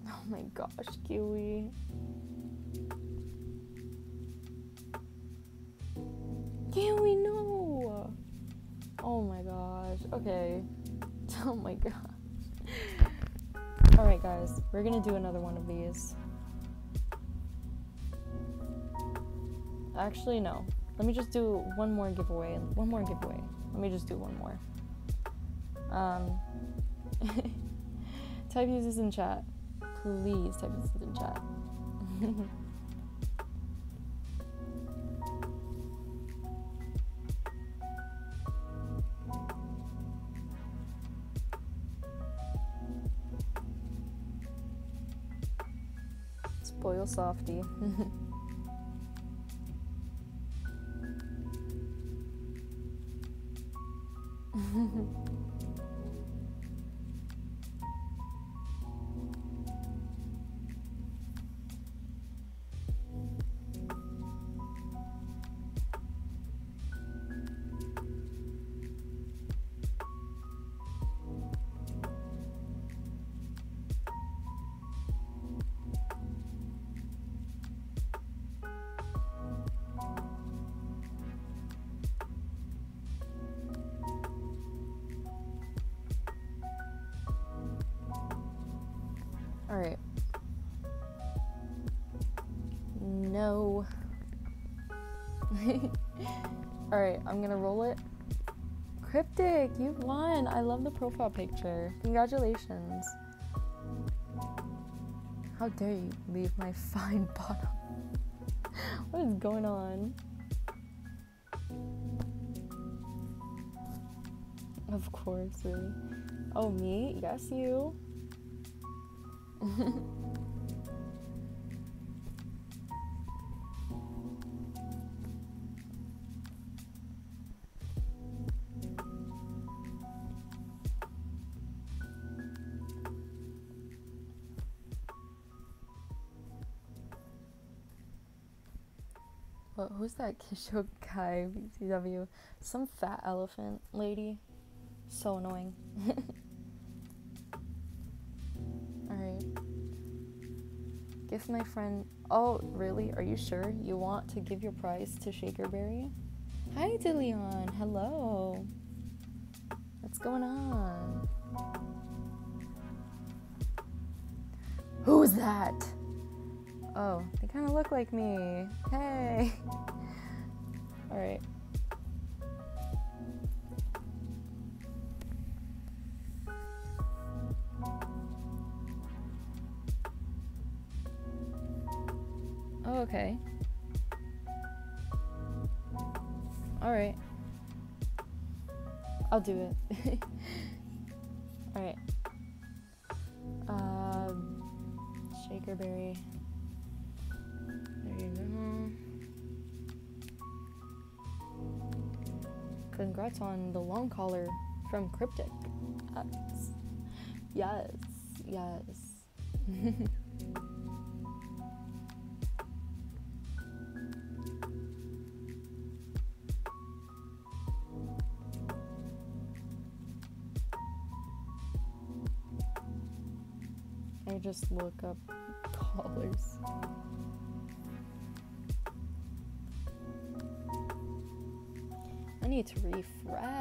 Oh my gosh, Kiwi. Kiwi, know. Oh my gosh. Okay. Oh my gosh. Alright, guys. We're gonna do another one of these. Actually, no. Let me just do one more giveaway. One more giveaway. Let me just do one more. Um, type users in chat. Please type users in chat. Spoil softy. love the profile picture. Congratulations. How dare you leave my fine bottom? what is going on? Of course, really. Oh, me? Yes, you. That Kisho guy? BCW? Some fat elephant lady. So annoying. Alright. Give my friend. Oh, really? Are you sure you want to give your prize to Shakerberry? Hi, DeLeon. Hello. What's going on? Who's that? Oh, they kind of look like me. Hey. All right. Oh, okay. All right. I'll do it. on the collar from Cryptic. Yes. Yes. Yes. I just look up collars. I need to refresh.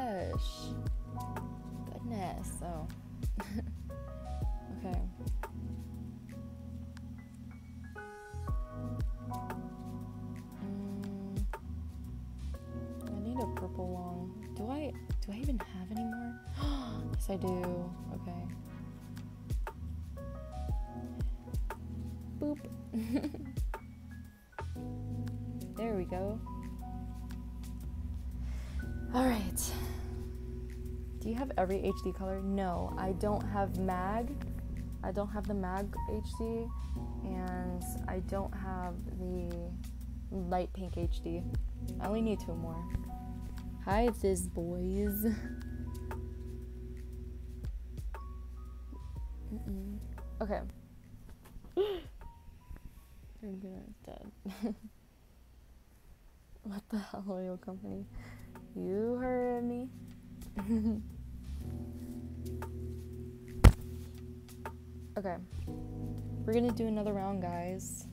Goodness. Okay. Mm, I need a purple long. Do I do I even have any more? yes I do. Have every HD color? No, I don't have MAG. I don't have the MAG HD. And I don't have the light pink HD. I only need two more. Hi, this Boys. Mm-mm. Okay. I'm gonna dead. what the hell, oil company? You heard me. okay. We're gonna do another round, guys.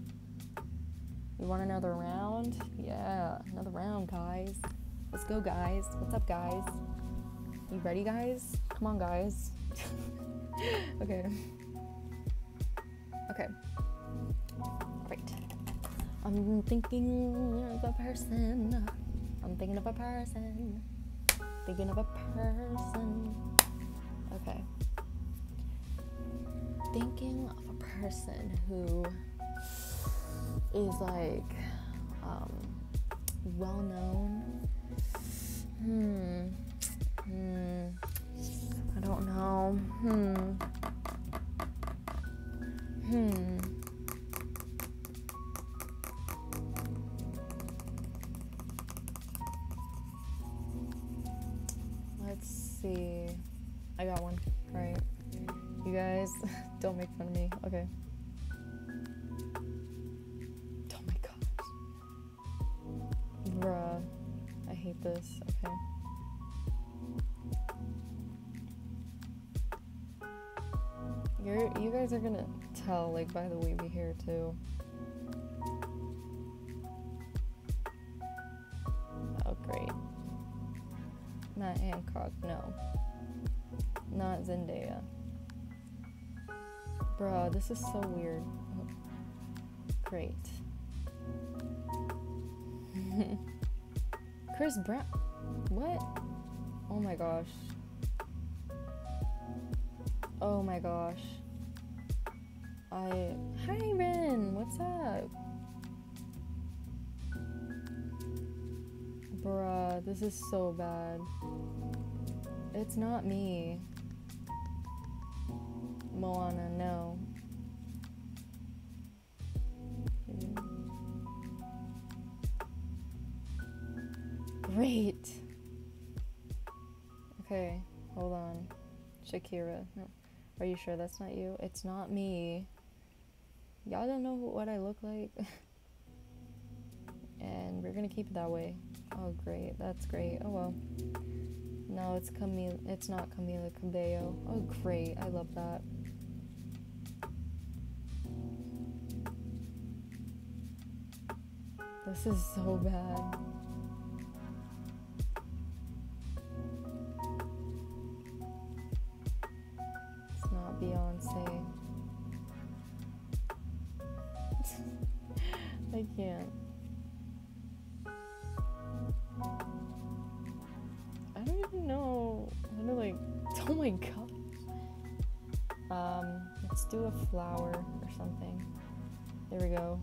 You want another round? Yeah, another round, guys. Let's go, guys. What's up, guys? You ready, guys? Come on, guys. okay. Okay. Great. I'm thinking of a person. I'm thinking of a person. Thinking of a person. Thinking of a person who is like um, well known. Hmm. Hmm. I don't know. Hmm. Hmm. Like, by the way we hear too. Oh, great. Not Hancock, no. Not Zendaya. Bruh, this is so weird. Oh, Great. Chris Brown. What? Oh my gosh. Oh my gosh. I. Hi, Ren! What's up? Bruh, this is so bad. It's not me. Moana, no. Great. Okay, hold on. Shakira. No. Are you sure that's not you? It's not me. Y'all don't know what I look like. and we're gonna keep it that way. Oh, great. That's great. Oh well. No, it's Camila. It's not Camila Cabello. Oh, great. I love that. This is so bad. There we go.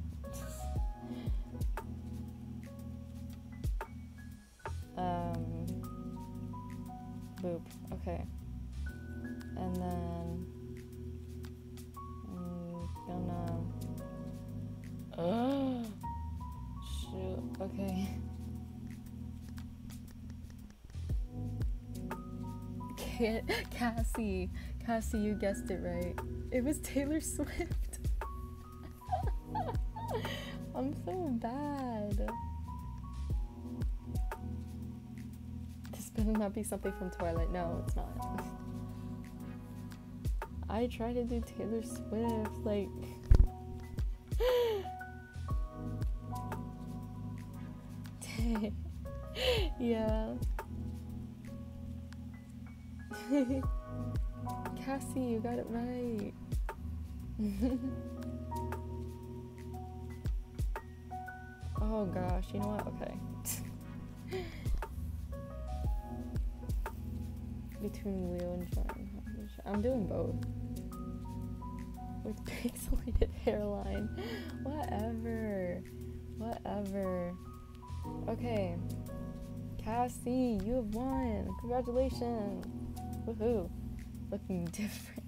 um, boop. Okay. And then I'm gonna. Oh, shoot. Okay. Ca- Cassie, Cassie, you guessed it right. It was Taylor Swift. I'm so bad. This better not be something from Twilight. No, it's not. I tried to do Taylor Swift, like. yeah. Cassie, you got it right. oh gosh, you know what? Okay. Between Leo and John. I'm doing both. With pixelated hairline. Whatever. Whatever. Okay. Cassie, you have won. Congratulations. Woohoo. Looking different.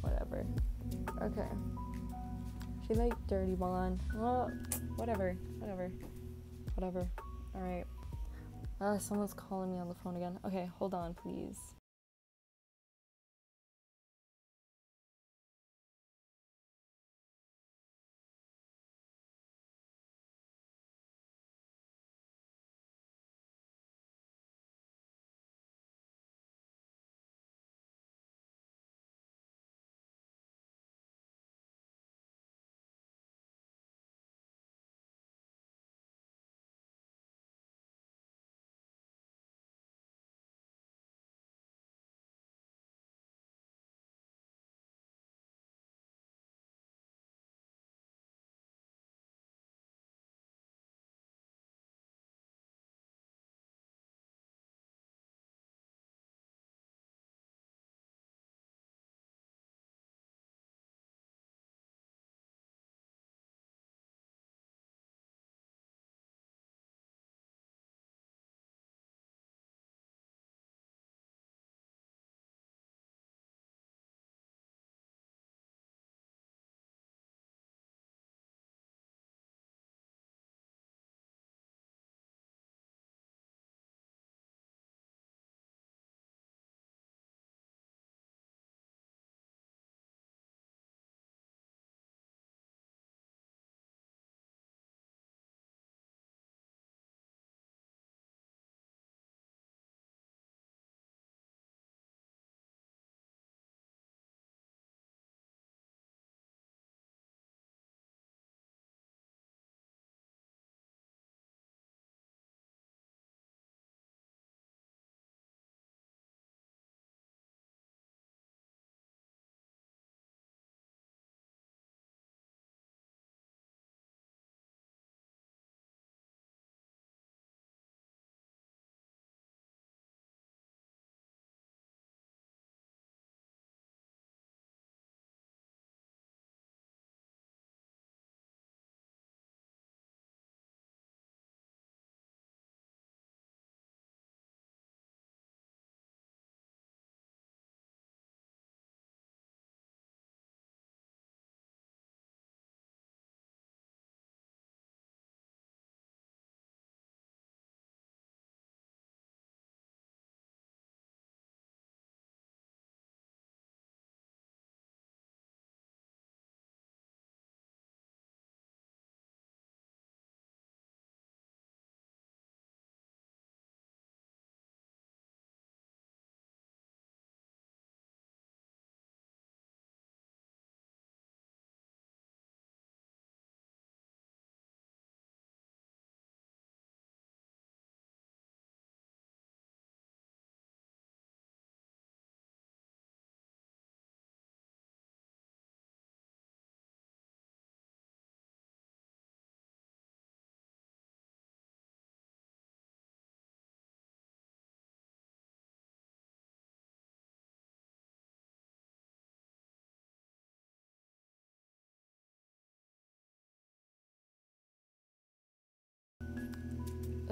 whatever. Okay. She like dirty blonde. Well, whatever. Whatever. Whatever. Alright. Uh, someone's calling me on the phone again. Okay, hold on, please.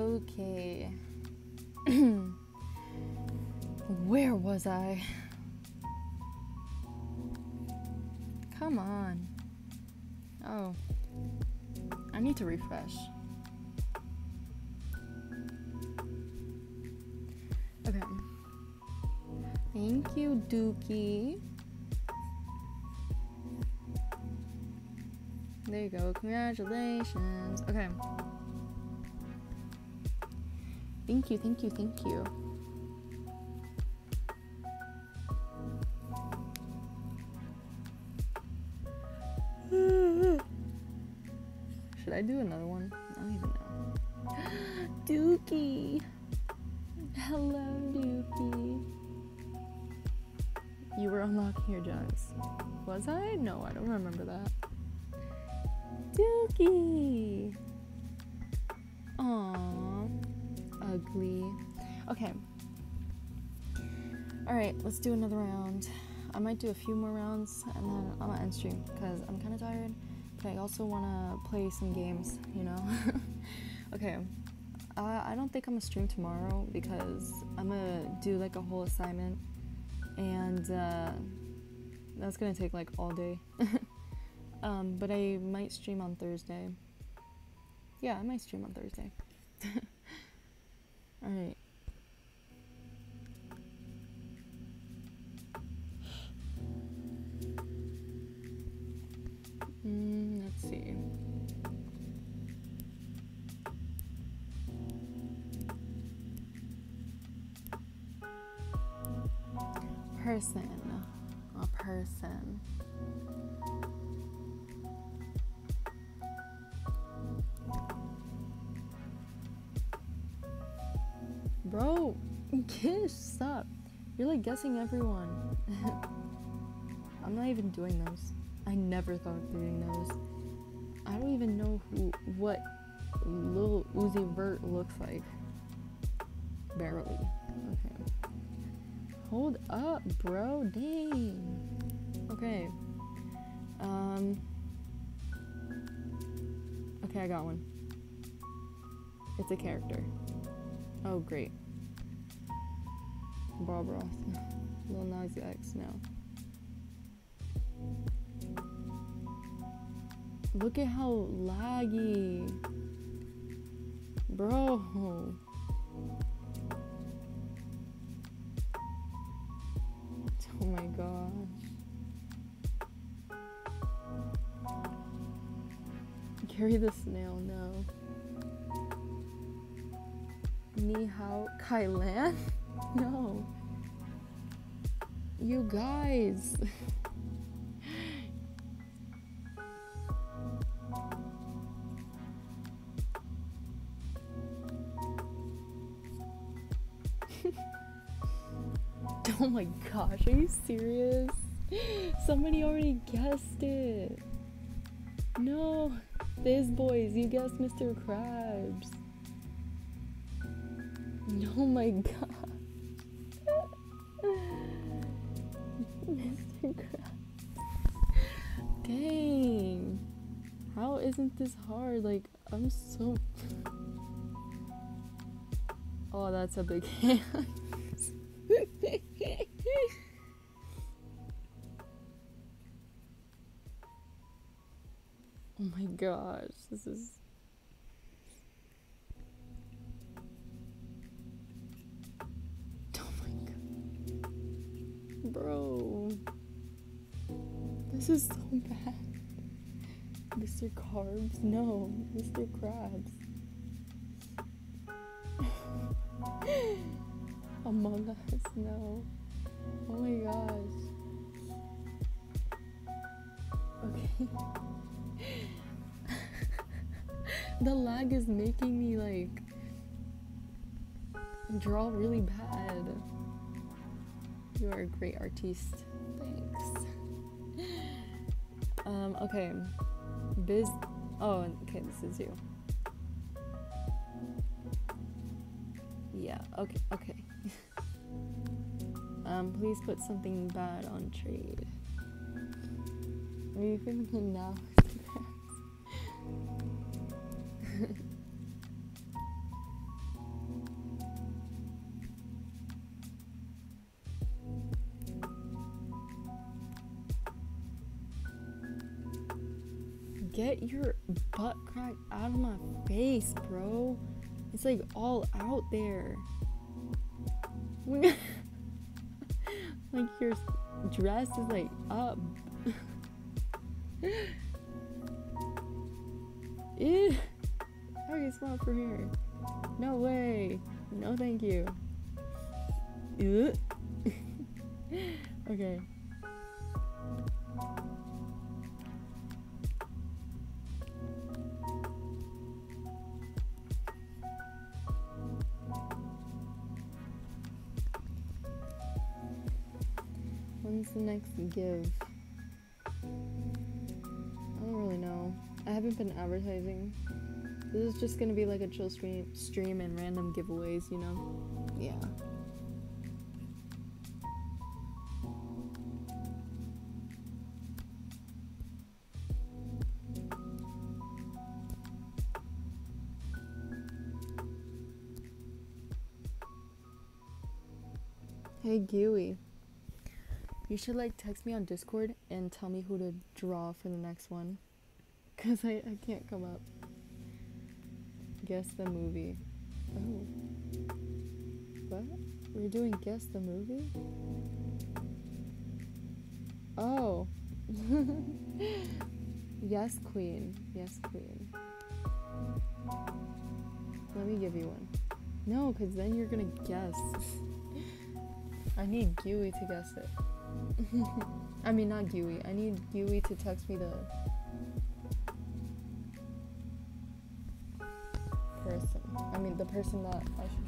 Okay. Where was I? Come on. Oh. I need to refresh. Okay. Thank you, Dookie. There you go. Congratulations. Okay. Thank you, thank you, thank you. Should I do another one? I don't even know. Dookie. Hello, Dookie. You were unlocking your jugs. Was I? No, I don't remember that. Dookie. Aww. Ugly. Okay. Alright, let's do another round. I might do a few more rounds and then I'm gonna end stream because I'm kind of tired, but I also want to play some games, you know? okay. Uh, I don't think I'm gonna stream tomorrow because I'm gonna do like a whole assignment and uh, that's gonna take like all day. um, but I might stream on Thursday. Yeah, I might stream on Thursday. Alright. Mm, let's see. Person. A person. Bro, Kish, stop. You're like guessing everyone. I'm not even doing those. I never thought of doing those. I don't even know who what Lil Uzi Vert looks like. Barely. Okay. Hold up, bro. Dang. Okay. Um. Okay, I got one. It's a character. Oh, great. Ross. Lil Nas X now. Look at how laggy. Bro. Oh my gosh. Gary the snail, no. Ni hao Kai-Lan? No. You guys. oh my gosh, are you serious? Somebody already guessed it. No, this Boys, you guessed Mr. Krabs. Oh my god. Dang. How isn't this hard? Like, I'm so. Oh, that's a big hand. oh my gosh, this is. Oh my god. Bro. This is so bad. Mr. Carbs? No, Mr. Krabs. Among Us, no. Oh my gosh. Okay. the lag is making me like draw really bad. You are a great artiste. Thanks. Um, okay. Biz. Oh, okay, this is you. Yeah, okay, okay. um, please put something bad on trade. Are you thinking now? Get your butt crack out of my face, bro. It's like all out there. like your dress is like up. Ew. How can you smell from here? No way. No, thank you. Okay. Give? I don't really know. I haven't been advertising. This is just gonna be like a chill stream, stream and random giveaways, you know? Yeah. Hey Gooey. You should like text me on Discord and tell me who to draw for the next one. Cause I, I can't come up. Guess the movie. Oh. What? We're doing guess the movie? Oh. yes, queen. Yes, queen. Let me give you one. No, because then you're gonna guess. I need Gooey to guess it. I mean, not Gooey. I need Gooey to text me the person. I mean, the person that I should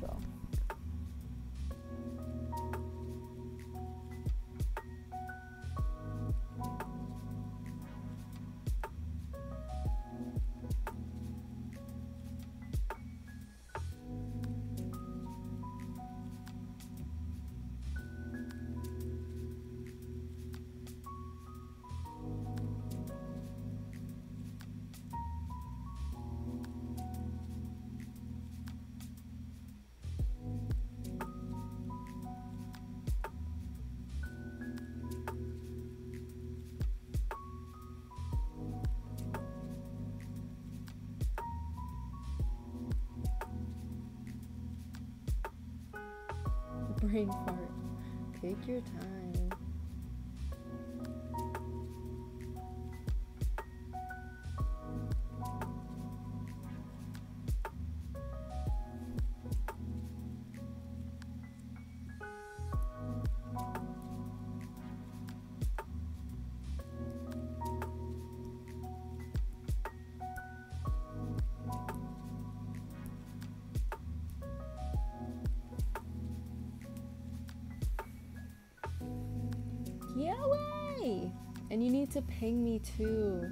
to ping me too.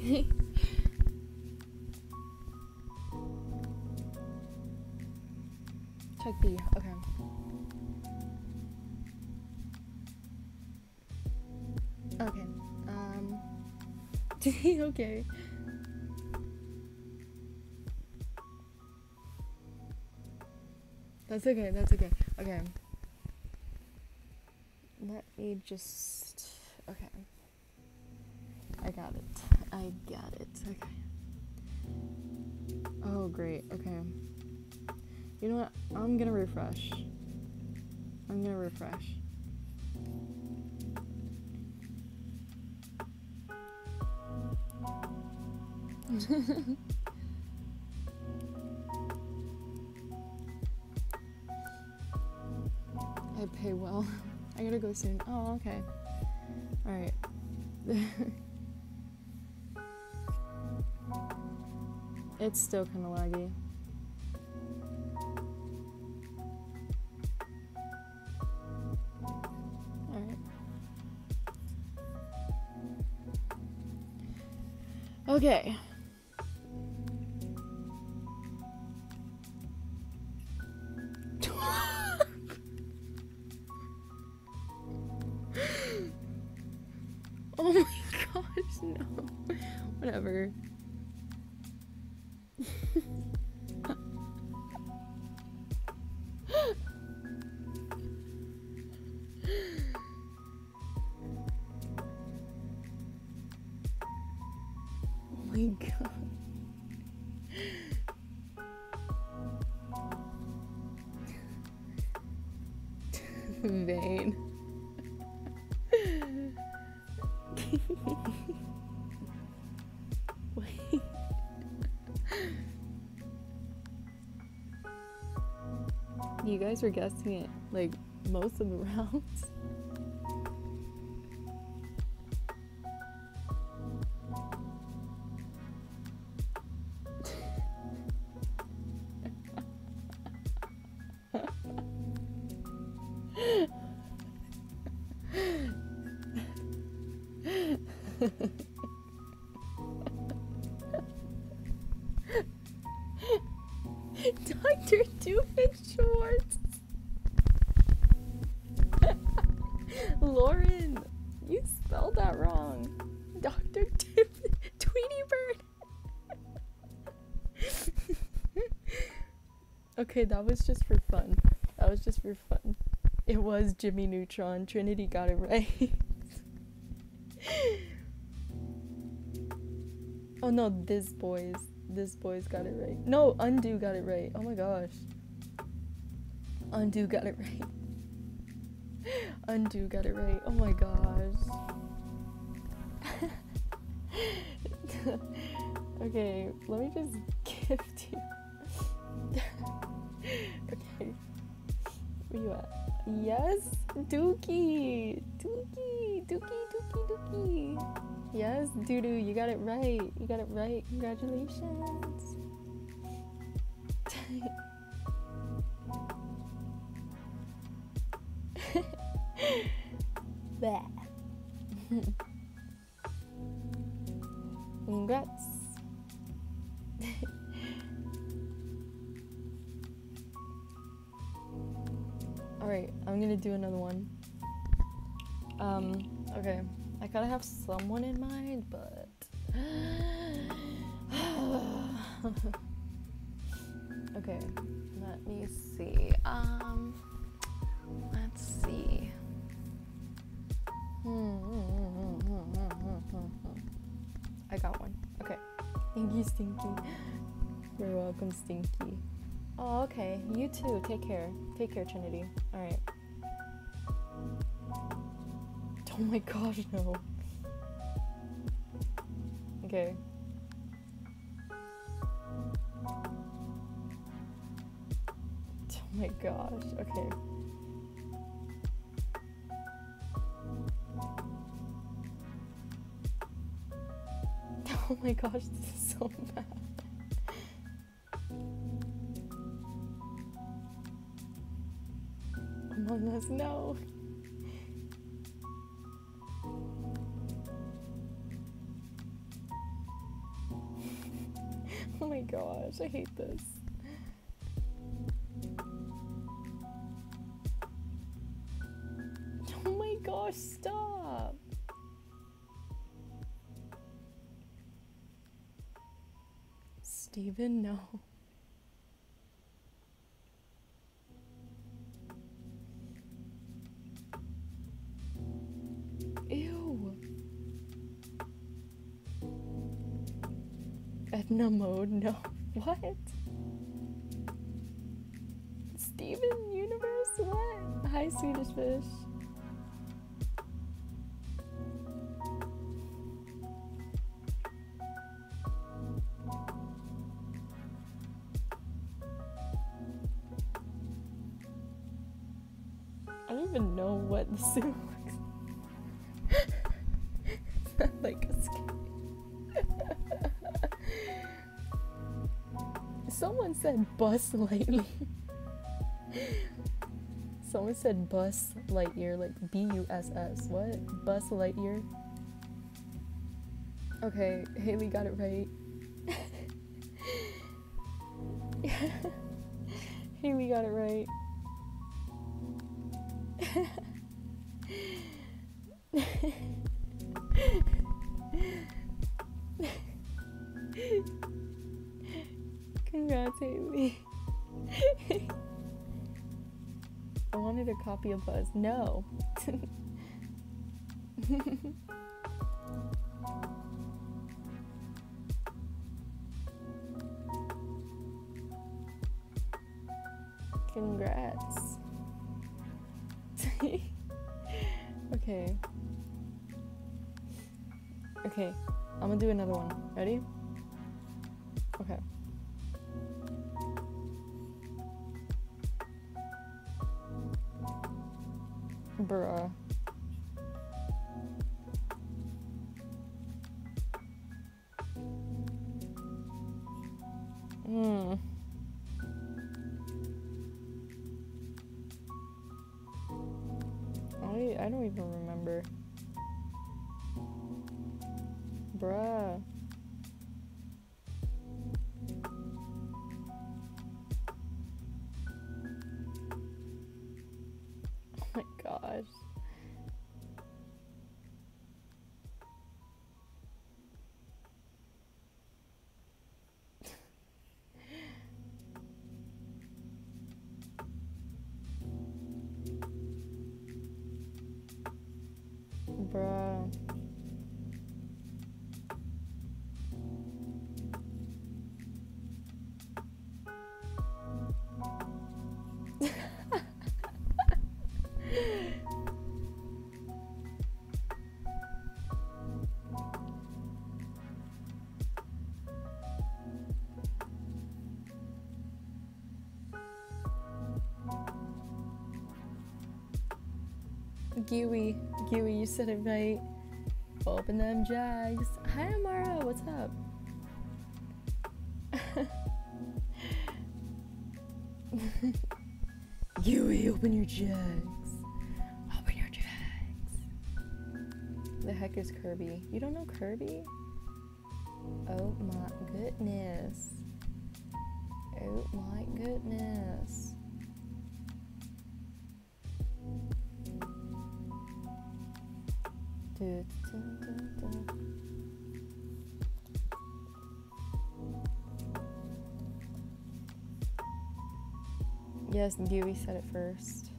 Check B. Okay. Okay. Um. okay. That's okay. That's okay. Okay. Let me just. Okay. Refresh. I'm gonna refresh. I pay well. I gotta go soon. Oh, okay. Alright. it's still kind of laggy. Okay. Guys were guessing it like most of the rounds. Okay, that was just for fun. That was just for fun. It was Jimmy Neutron. Trinity got it right. oh no, this boys. This boys got it right. No, Undo got it right. Oh my gosh. Undo got it right. Undo got it right. Oh my gosh. okay, let me just Yes, Dookie! Dookie! Dookie, Dookie, Dookie! Yes, Doodoo, you got it right. You got it right. Congratulations. Welcome, Stinky. Oh, okay. You too. Take care. Take care, Trinity. Alright. Oh my gosh, no. Okay. Oh my gosh, okay. Oh my gosh, this is so bad. Among Us, no. Oh my gosh, I hate this. Oh my gosh, stop. Steven, no. Mode, no. What? Steven Universe? What? Hi, Swedish fish. Bus lately. Someone said bus Lightyear, like B U S S. What? Bus Lightyear? Okay, Haley got it right. Copy of Buzz. No. Gooey, Gooey, you said it right. Open them jags. Hi, Amara, what's up? Gooey, open your jags. Open your jags. The heck is Kirby? You don't know Kirby? Oh my goodness. Yes, Dewey said it first.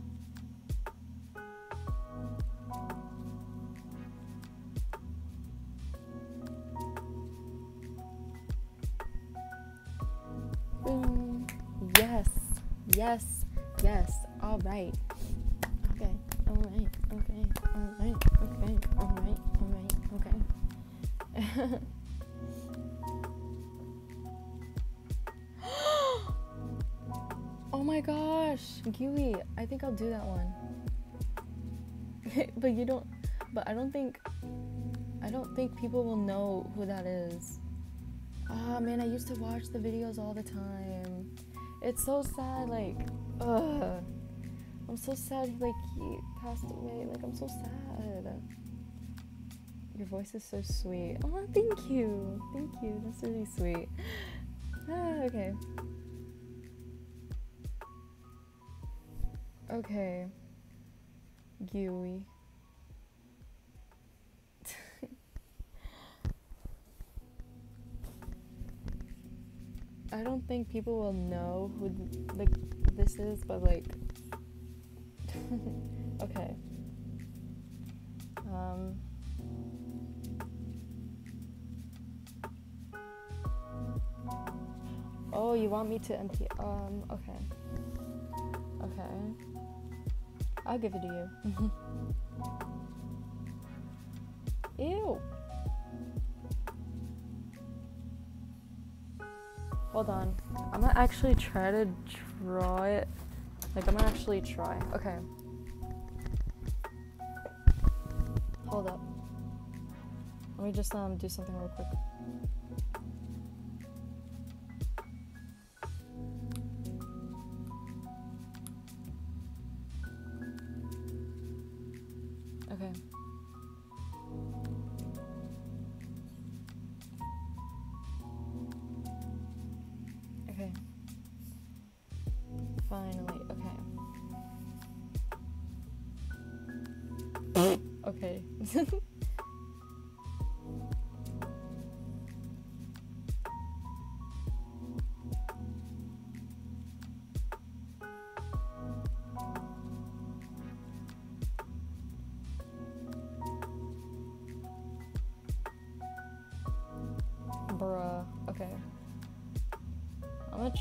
Do that one. but you don't. But I don't think. I don't think people will know who that is. Ah man, I used to watch the videos all the time. It's so sad. Like, ugh. I'm so sad. Like he passed away. Like I'm so sad. Your voice is so sweet. Oh, thank you. Thank you. That's really sweet. Ah, okay. Okay. Gooey. I don't think people will know who like this is, but like okay. Um Oh, you want me to empty um okay. Okay. I'll give it to you. Ew. Hold on. I'm gonna actually try to draw it. Like, I'm gonna actually try. Okay. Hold up. Let me just um do something real quick.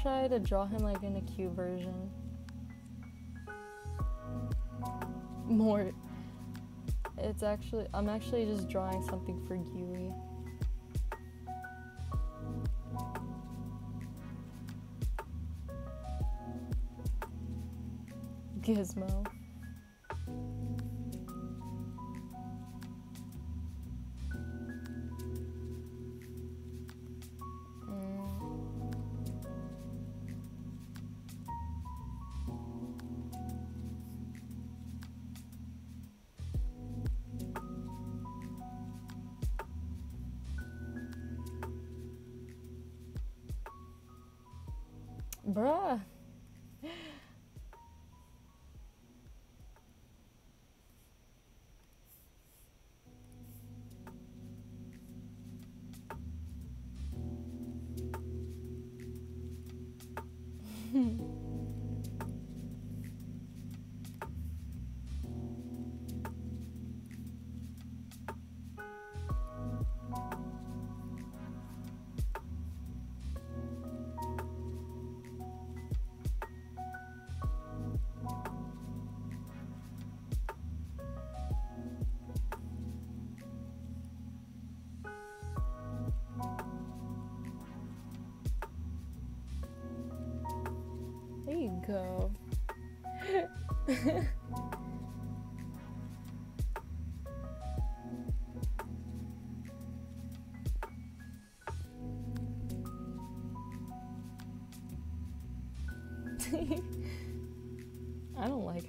try to draw him like in a cute version. More. It's actually, I'm actually just drawing something for Gui. Gizmo.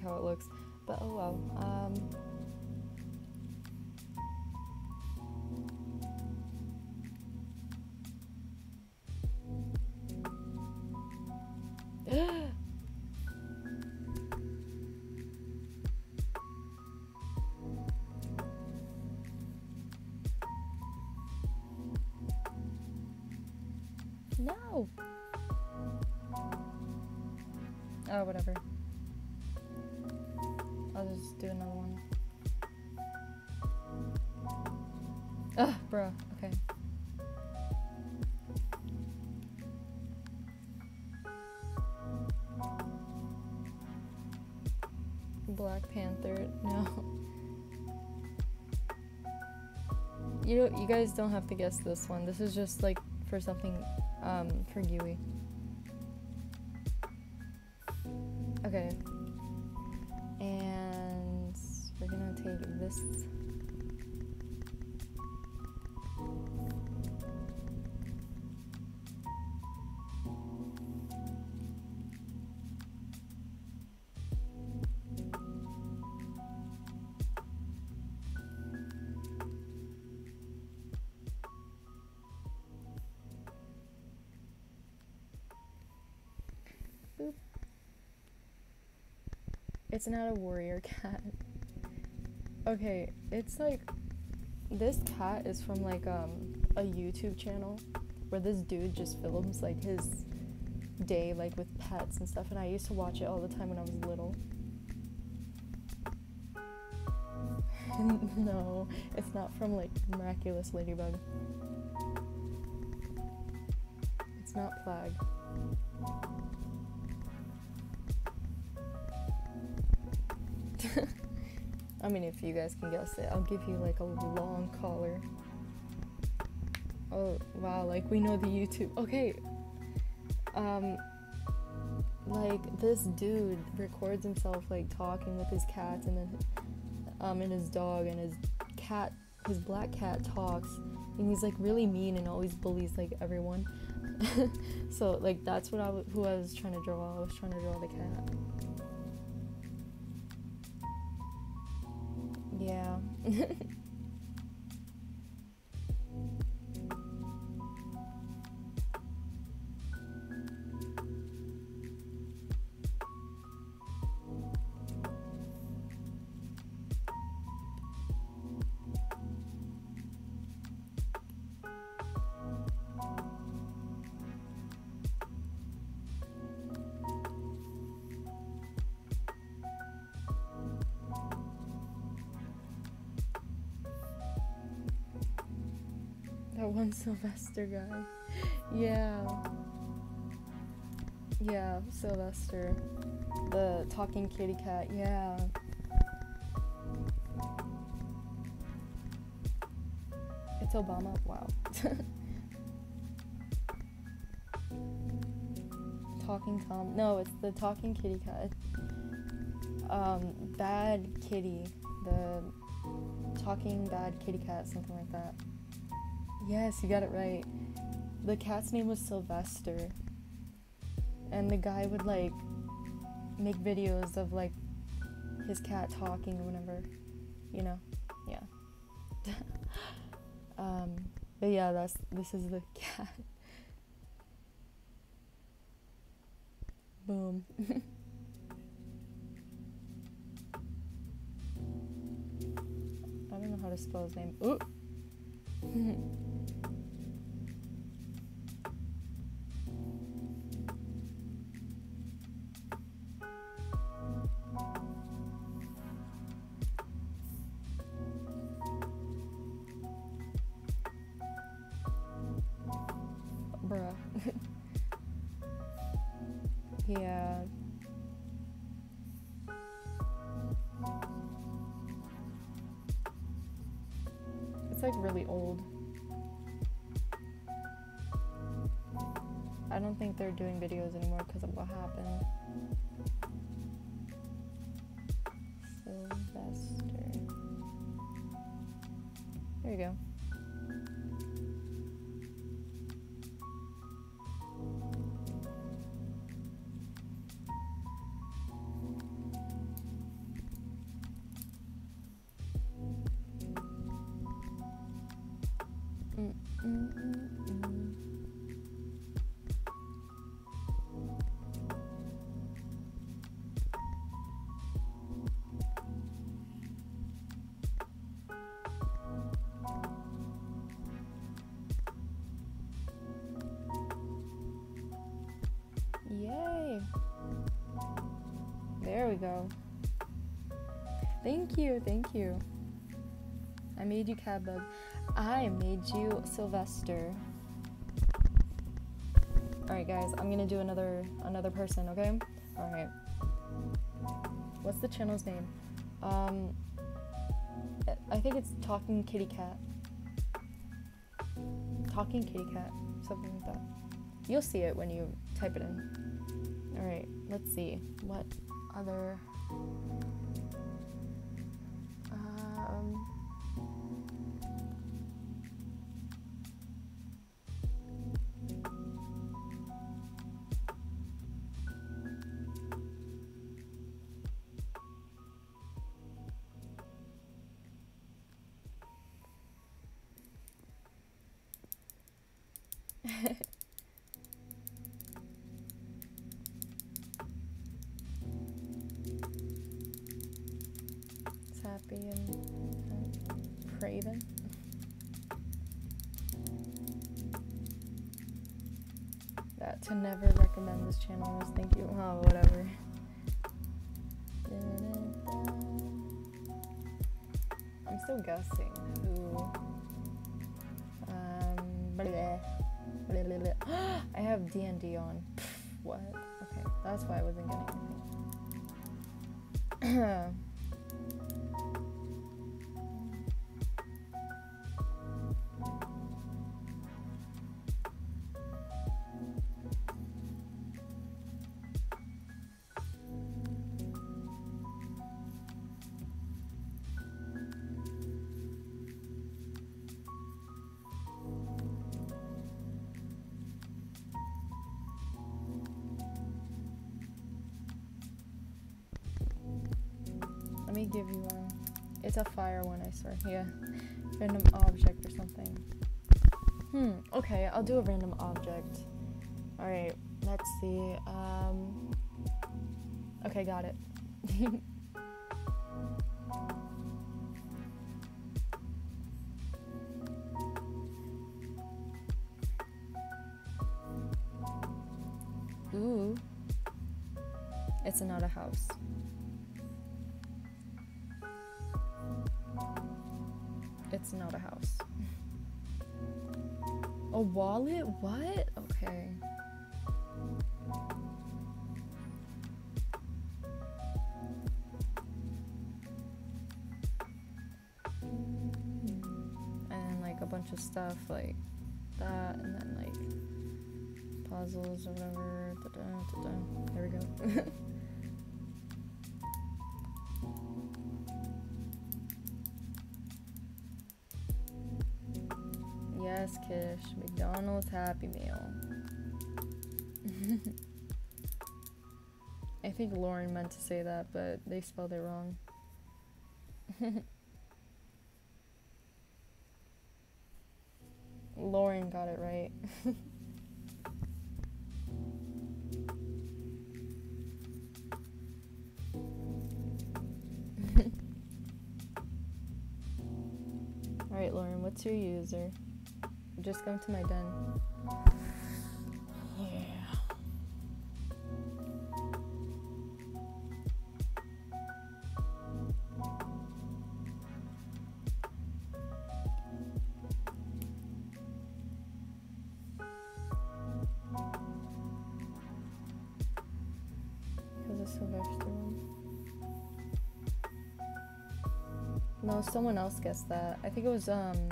How it looks, but oh well. Um, no. Oh, whatever. I'll just do another one. Ugh, bruh. Okay. Black Panther. No. You you guys don't have to guess this one. This is just like for something um, for Yui. Okay. Boop. It's not a warrior cat. Okay, it's like this cat is from like um a YouTube channel where this dude just films like his day like with pets and stuff and I used to watch it all the time when I was little. no, it's not from like Miraculous Ladybug. It's not Plagg. Mean, if you guys can guess it, I'll give you like a long collar. Oh, wow, like we know the YouTube. Okay. Um, like this dude records himself like talking with his cats and then um and his dog and his cat his black cat talks and he's like really mean and always bullies like everyone so like that's what I w- who I was trying to draw I was trying to draw the cat Sylvester guy. Yeah. Yeah, Sylvester. The talking kitty cat. Yeah. It's Obama. Wow. talking Tom. No, it's the talking kitty cat. Um, bad kitty. The talking bad kitty cat, something like that. Yes, you got it right. The cat's name was Sylvester. And the guy would like make videos of like his cat talking or whatever. You know? Yeah. um, but yeah, that's this is the cat. Boom. I don't know how to spell his name. Ooh. Think they're doing videos anymore because of what happened. Sylvester. There you go. We go. Thank you, thank you. I made you cat bug. I made you Sylvester. Alright guys, I'm gonna do another another person, okay? Alright. What's the channel's name? Um I think it's Talking Kitty Cat. Talking Kitty Cat, something like that. You'll see it when you type it in. Alright, let's see. What other never recommend this channel was thank you. Oh, whatever. I'm still guessing who. Um, bleh, bleh, bleh. I have D and D on. What? Okay, that's why I wasn't getting me give you one. It's a fire one, I swear. Yeah. Random object or something. Hmm, okay, I'll do a random object. Alright, let's see. Um Okay, got it. Not a house. A wallet? What? Okay. Hmm. And then like a bunch of stuff like that, and then like puzzles or whatever. Da-da, da-da. There we go. yes, Kish. McDonald's Happy Meal. I think Lauren meant to say that, but they spelled it wrong. Lauren got it right. Alright, Lauren, what's your user? Just come to my den. No, someone else guessed that. I think it was um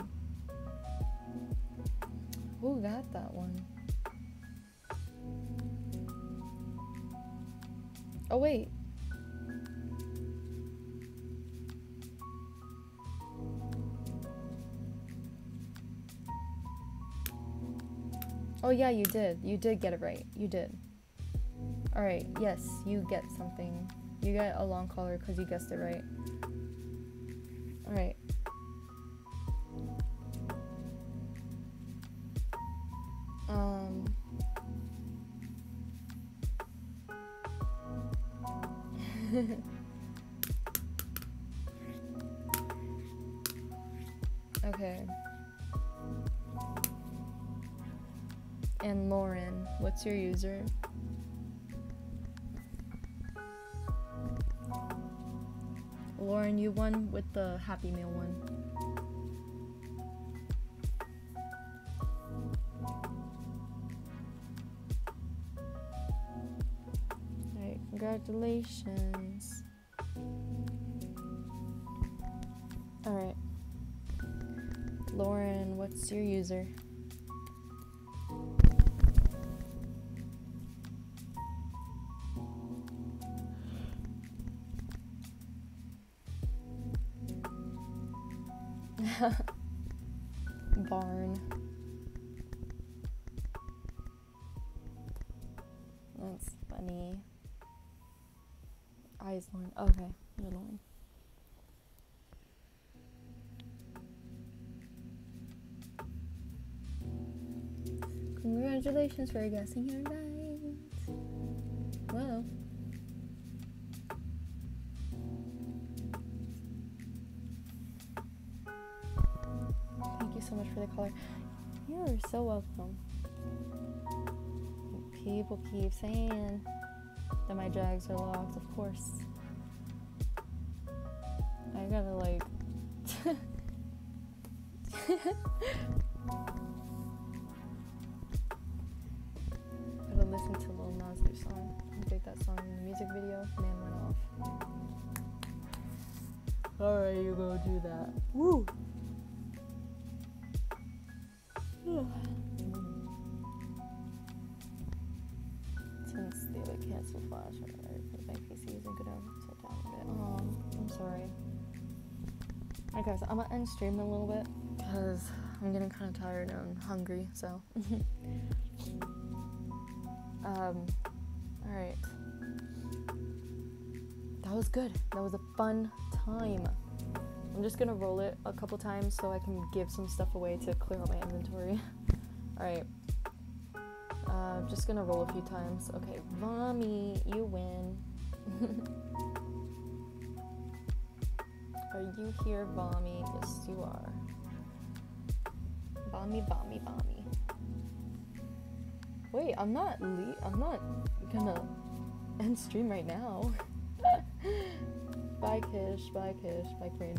who got that one? Oh wait. Oh yeah, you did. You did get it right. You did. All right. Yes, you get something. You get a long collar because you guessed it right. Alright. Your user? Lauren, you won with the Happy Meal one. Alright, congratulations. Alright. Lauren, what's your user? Lauren. Okay, you're Lauren. Congratulations for guessing your right. Well. Thank you so much for the color. You're so welcome. People keep saying that my jags are locked, of course. Gonna end stream a little bit because I'm getting kind of tired and hungry, so. um, alright. That was good. That was a fun time. I'm just gonna roll it a couple times so I can give some stuff away to clear out my inventory. Alright. Uh, just gonna roll a few times. Okay, Mommy, you win. Here, Bommy? Yes, you are. Bommy, Bommy, Bommy. Wait, I'm not le- I'm not gonna end stream right now. bye, Kish. Bye, Kish. Bye, Queen.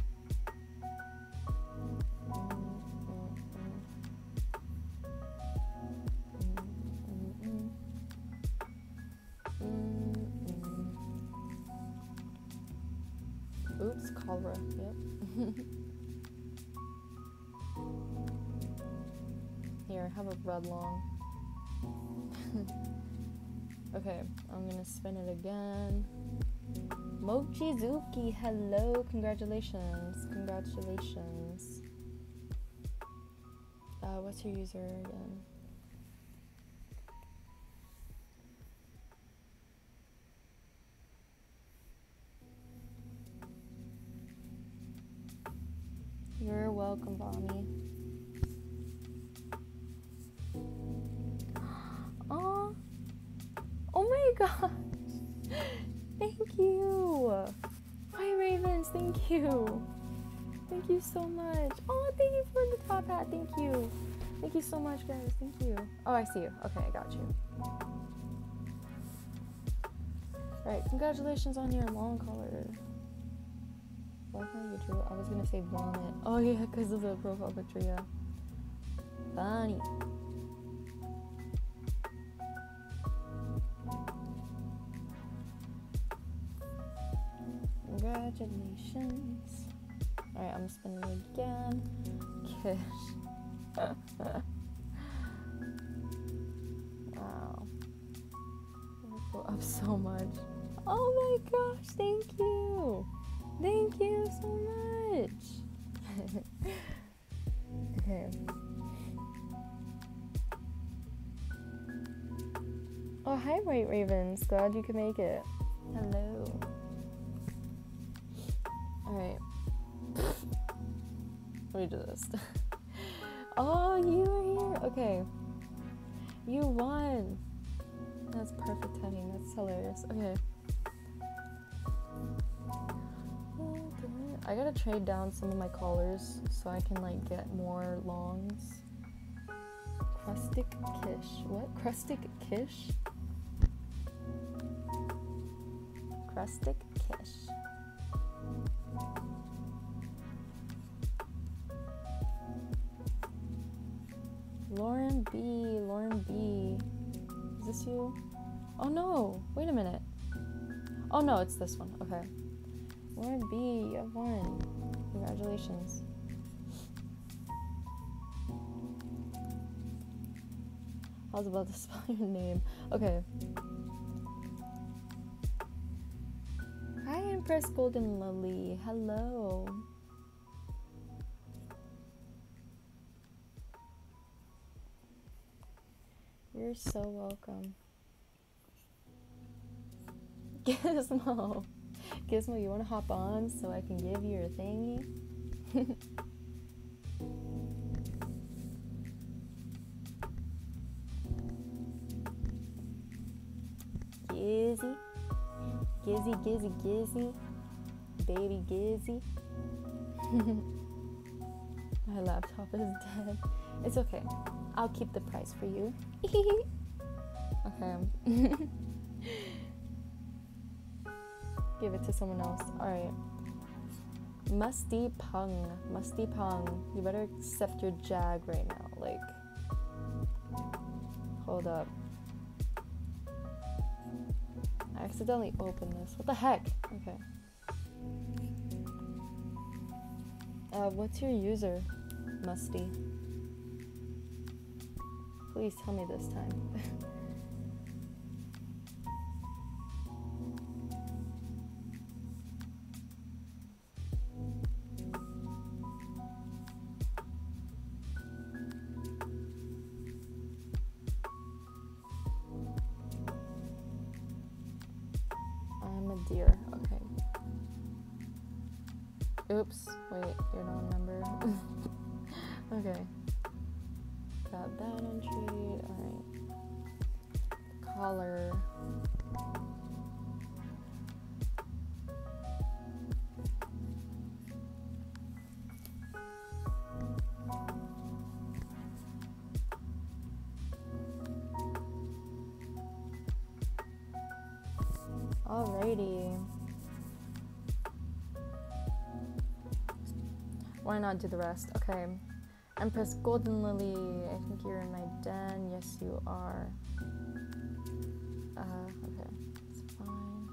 Spin it again. Mochizuki, hello, congratulations, congratulations. Uh, what's your user again? You're welcome, Bonnie. Oh, oh my gosh! You. Thank you so much. Oh, thank you for the top hat. Thank you. Thank you so much, guys. Thank you. Oh, I see you. Okay, I got you. Right, congratulations on your long collar. Welcome, you. I was gonna say vomit. Oh yeah, because of the profile picture. Yeah. Funny. Alright, I'm spinning again. Kish. wow. Go up so much. Oh my gosh, thank you. Thank you so much. okay. Oh, hi, White Ravens. Glad you could make it. Me do this. oh, you are here. Okay. You won. That's perfect timing. That's hilarious. Okay. I gotta trade down some of my collars so I can like get more longs. Crustic Kish. What? Crustic Kish? Crustic Oh no, it's this one. Okay. Lauren B. You have won. Congratulations. I was about to spell your name. Okay. Hi, Empress Golden Lily. Hello. You're so welcome. Gizmo. Gizmo, you want to hop on so I can give you your thingy? Gizzy. Gizzy, Gizzy, Gizzy. Baby Gizzy. My laptop is dead. It's okay. I'll keep the price for you. okay. Give it to someone else. Alright. Musty Pung. Musty Pung. You better accept your jag right now. Like, hold up. I accidentally opened this. What the heck? Okay. Uh, what's your user, Musty? Please tell me this time. Why not do the rest? Okay. Empress Golden Lily, I think you're in my den. Yes, you are. Uh, okay, it's fine.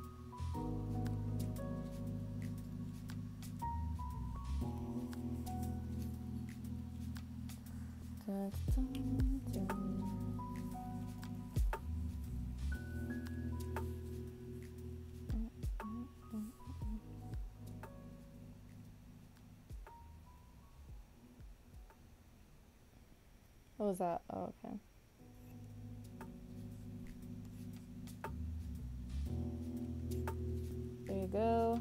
Dun, dun, dun. Was that? Oh, okay. There you go.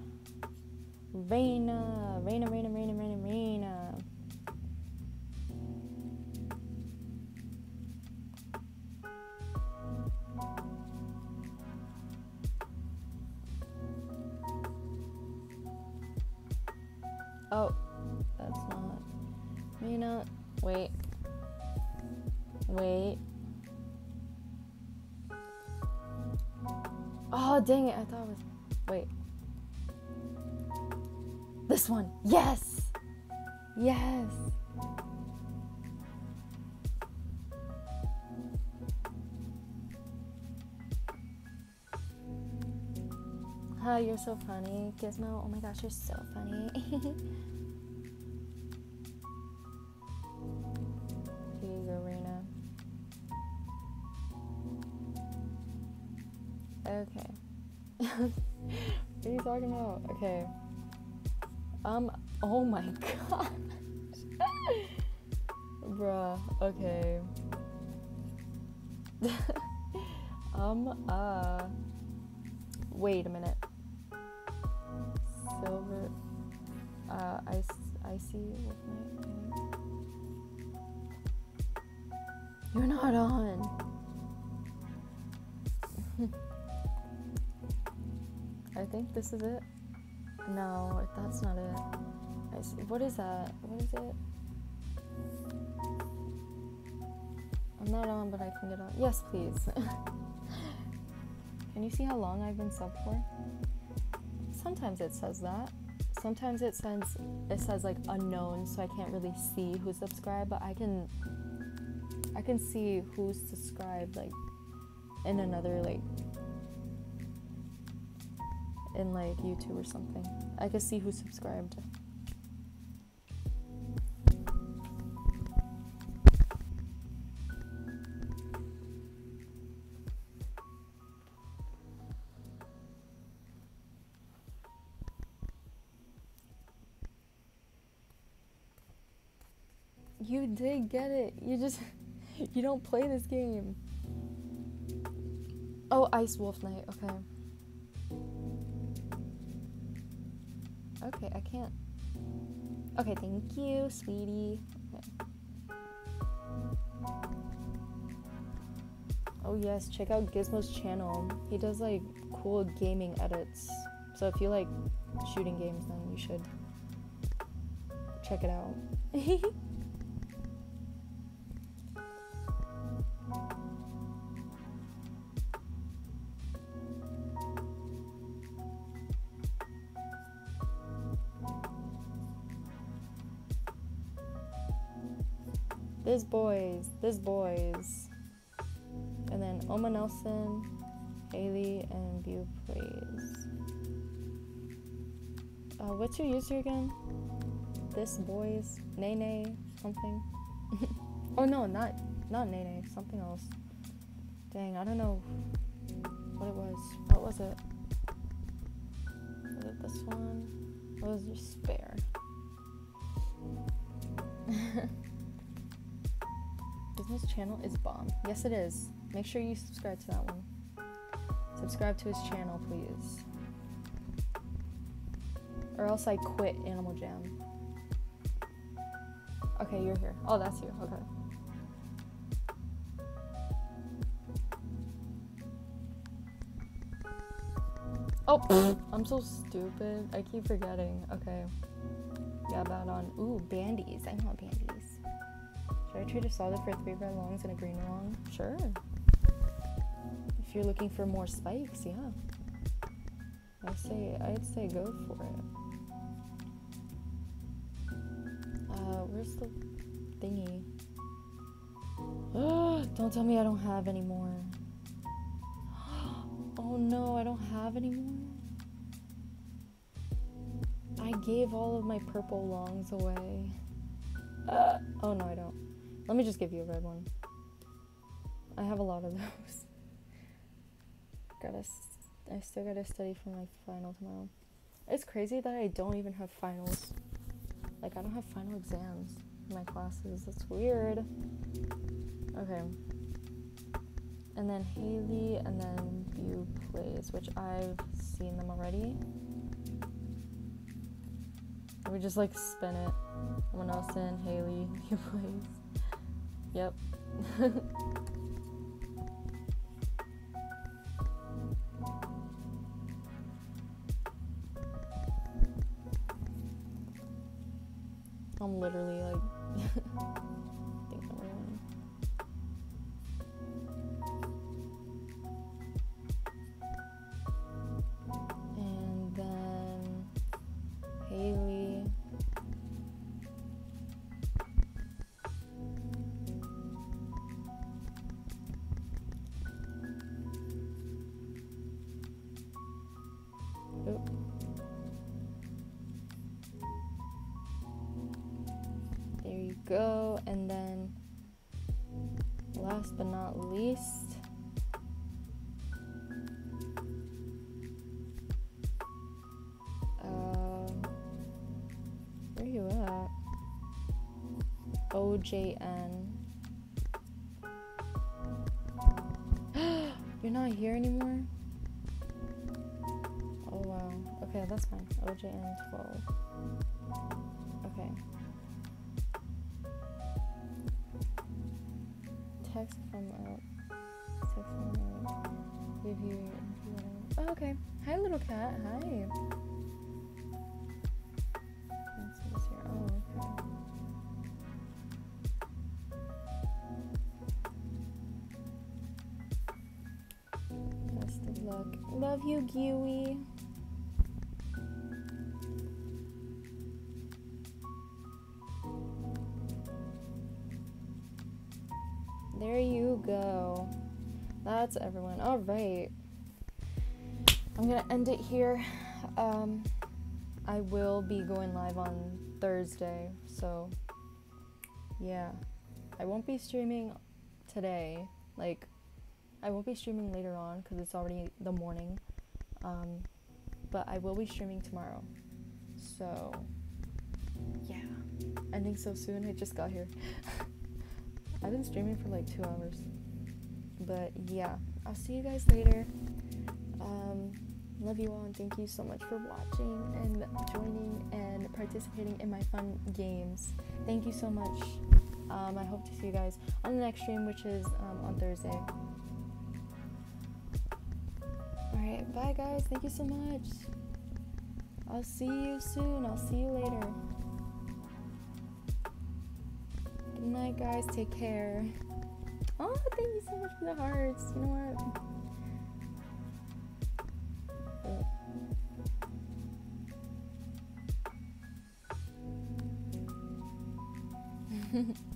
Raina, Raina, Raina, Raina, Raina, Reina. You're so funny. Gizmo, oh my gosh, you're so funny. Here you go, Rena. Okay. what are you talking about? Okay. Um, oh my god. Bruh, okay. um, uh. Wait a minute. Uh, I, I see with my. You're not on. I think this is it. No, that's not it. I see. What is that? What is it? I'm not on, but I can get on. Yes, please. can you see how long I've been sub for? Sometimes it says that. Sometimes it says it says like unknown, so I can't really see who's subscribed, but I can I can see who's subscribed like in another like in like YouTube or something. I can see who subscribed. Did get it. You just you don't play this game. Oh, Ice Wolf Knight. Okay. Okay, I can't. Okay, thank you, sweetie. Okay. Oh yes, check out Gizmo's channel. He does like cool gaming edits. So if you like shooting games, then you should check it out. This boys, this boys. And then Oma Nelson, Haley, and View Plays. Uh, what's your user again? This boys, Nene, something. oh no, not not Nene, something else. Dang, I don't know what it was. What was it? Was it this one? What was your spare? Business channel is bomb. Yes, it is. Make sure you subscribe to that one. Subscribe to his channel, please. Or else I quit Animal Jam. Okay, you're here. Oh, that's you. Okay. Oh, I'm so stupid. I keep forgetting. Okay. Yeah, bad on. Ooh, bandies. I want bandies. Should I trade a solid for three red longs and a green long? Sure. If you're looking for more spikes, yeah. I say I'd say go for it. Uh, where's the thingy? don't tell me I don't have any more. Oh no, I don't have any more. I gave all of my purple longs away. Uh, oh no, I don't. Let me just give you a red one. I have a lot of those. gotta, I still gotta study for my final tomorrow. It's crazy that I don't even have finals. Like, I don't have final exams in my classes. That's weird. Okay. And then Haley, and then View Plays, which I've seen them already. We just like spin it. Someone else in, Haley, View Plays. Yep. I'm literally like OJN. You're not here anymore? Oh wow. Okay, that's fine. OJN 12. Love you, Gooey. There you go. That's everyone. All right. I'm gonna end it here. Um, I will be going live on Thursday, so yeah. I won't be streaming today. Like, I won't be streaming later on because it's already the morning. Um, but I will be streaming tomorrow. So, yeah. Ending so soon. I just got here. I've been streaming for like two hours. But yeah, I'll see you guys later. Um, love you all and thank you so much for watching and joining and participating in my fun games. Thank you so much. Um, I hope to see you guys on the next stream, which is um, on Thursday. Alright, bye guys. Thank you so much. I'll see you soon. I'll see you later. Good night, guys. Take care. Oh, thank you so much for the hearts. You know what?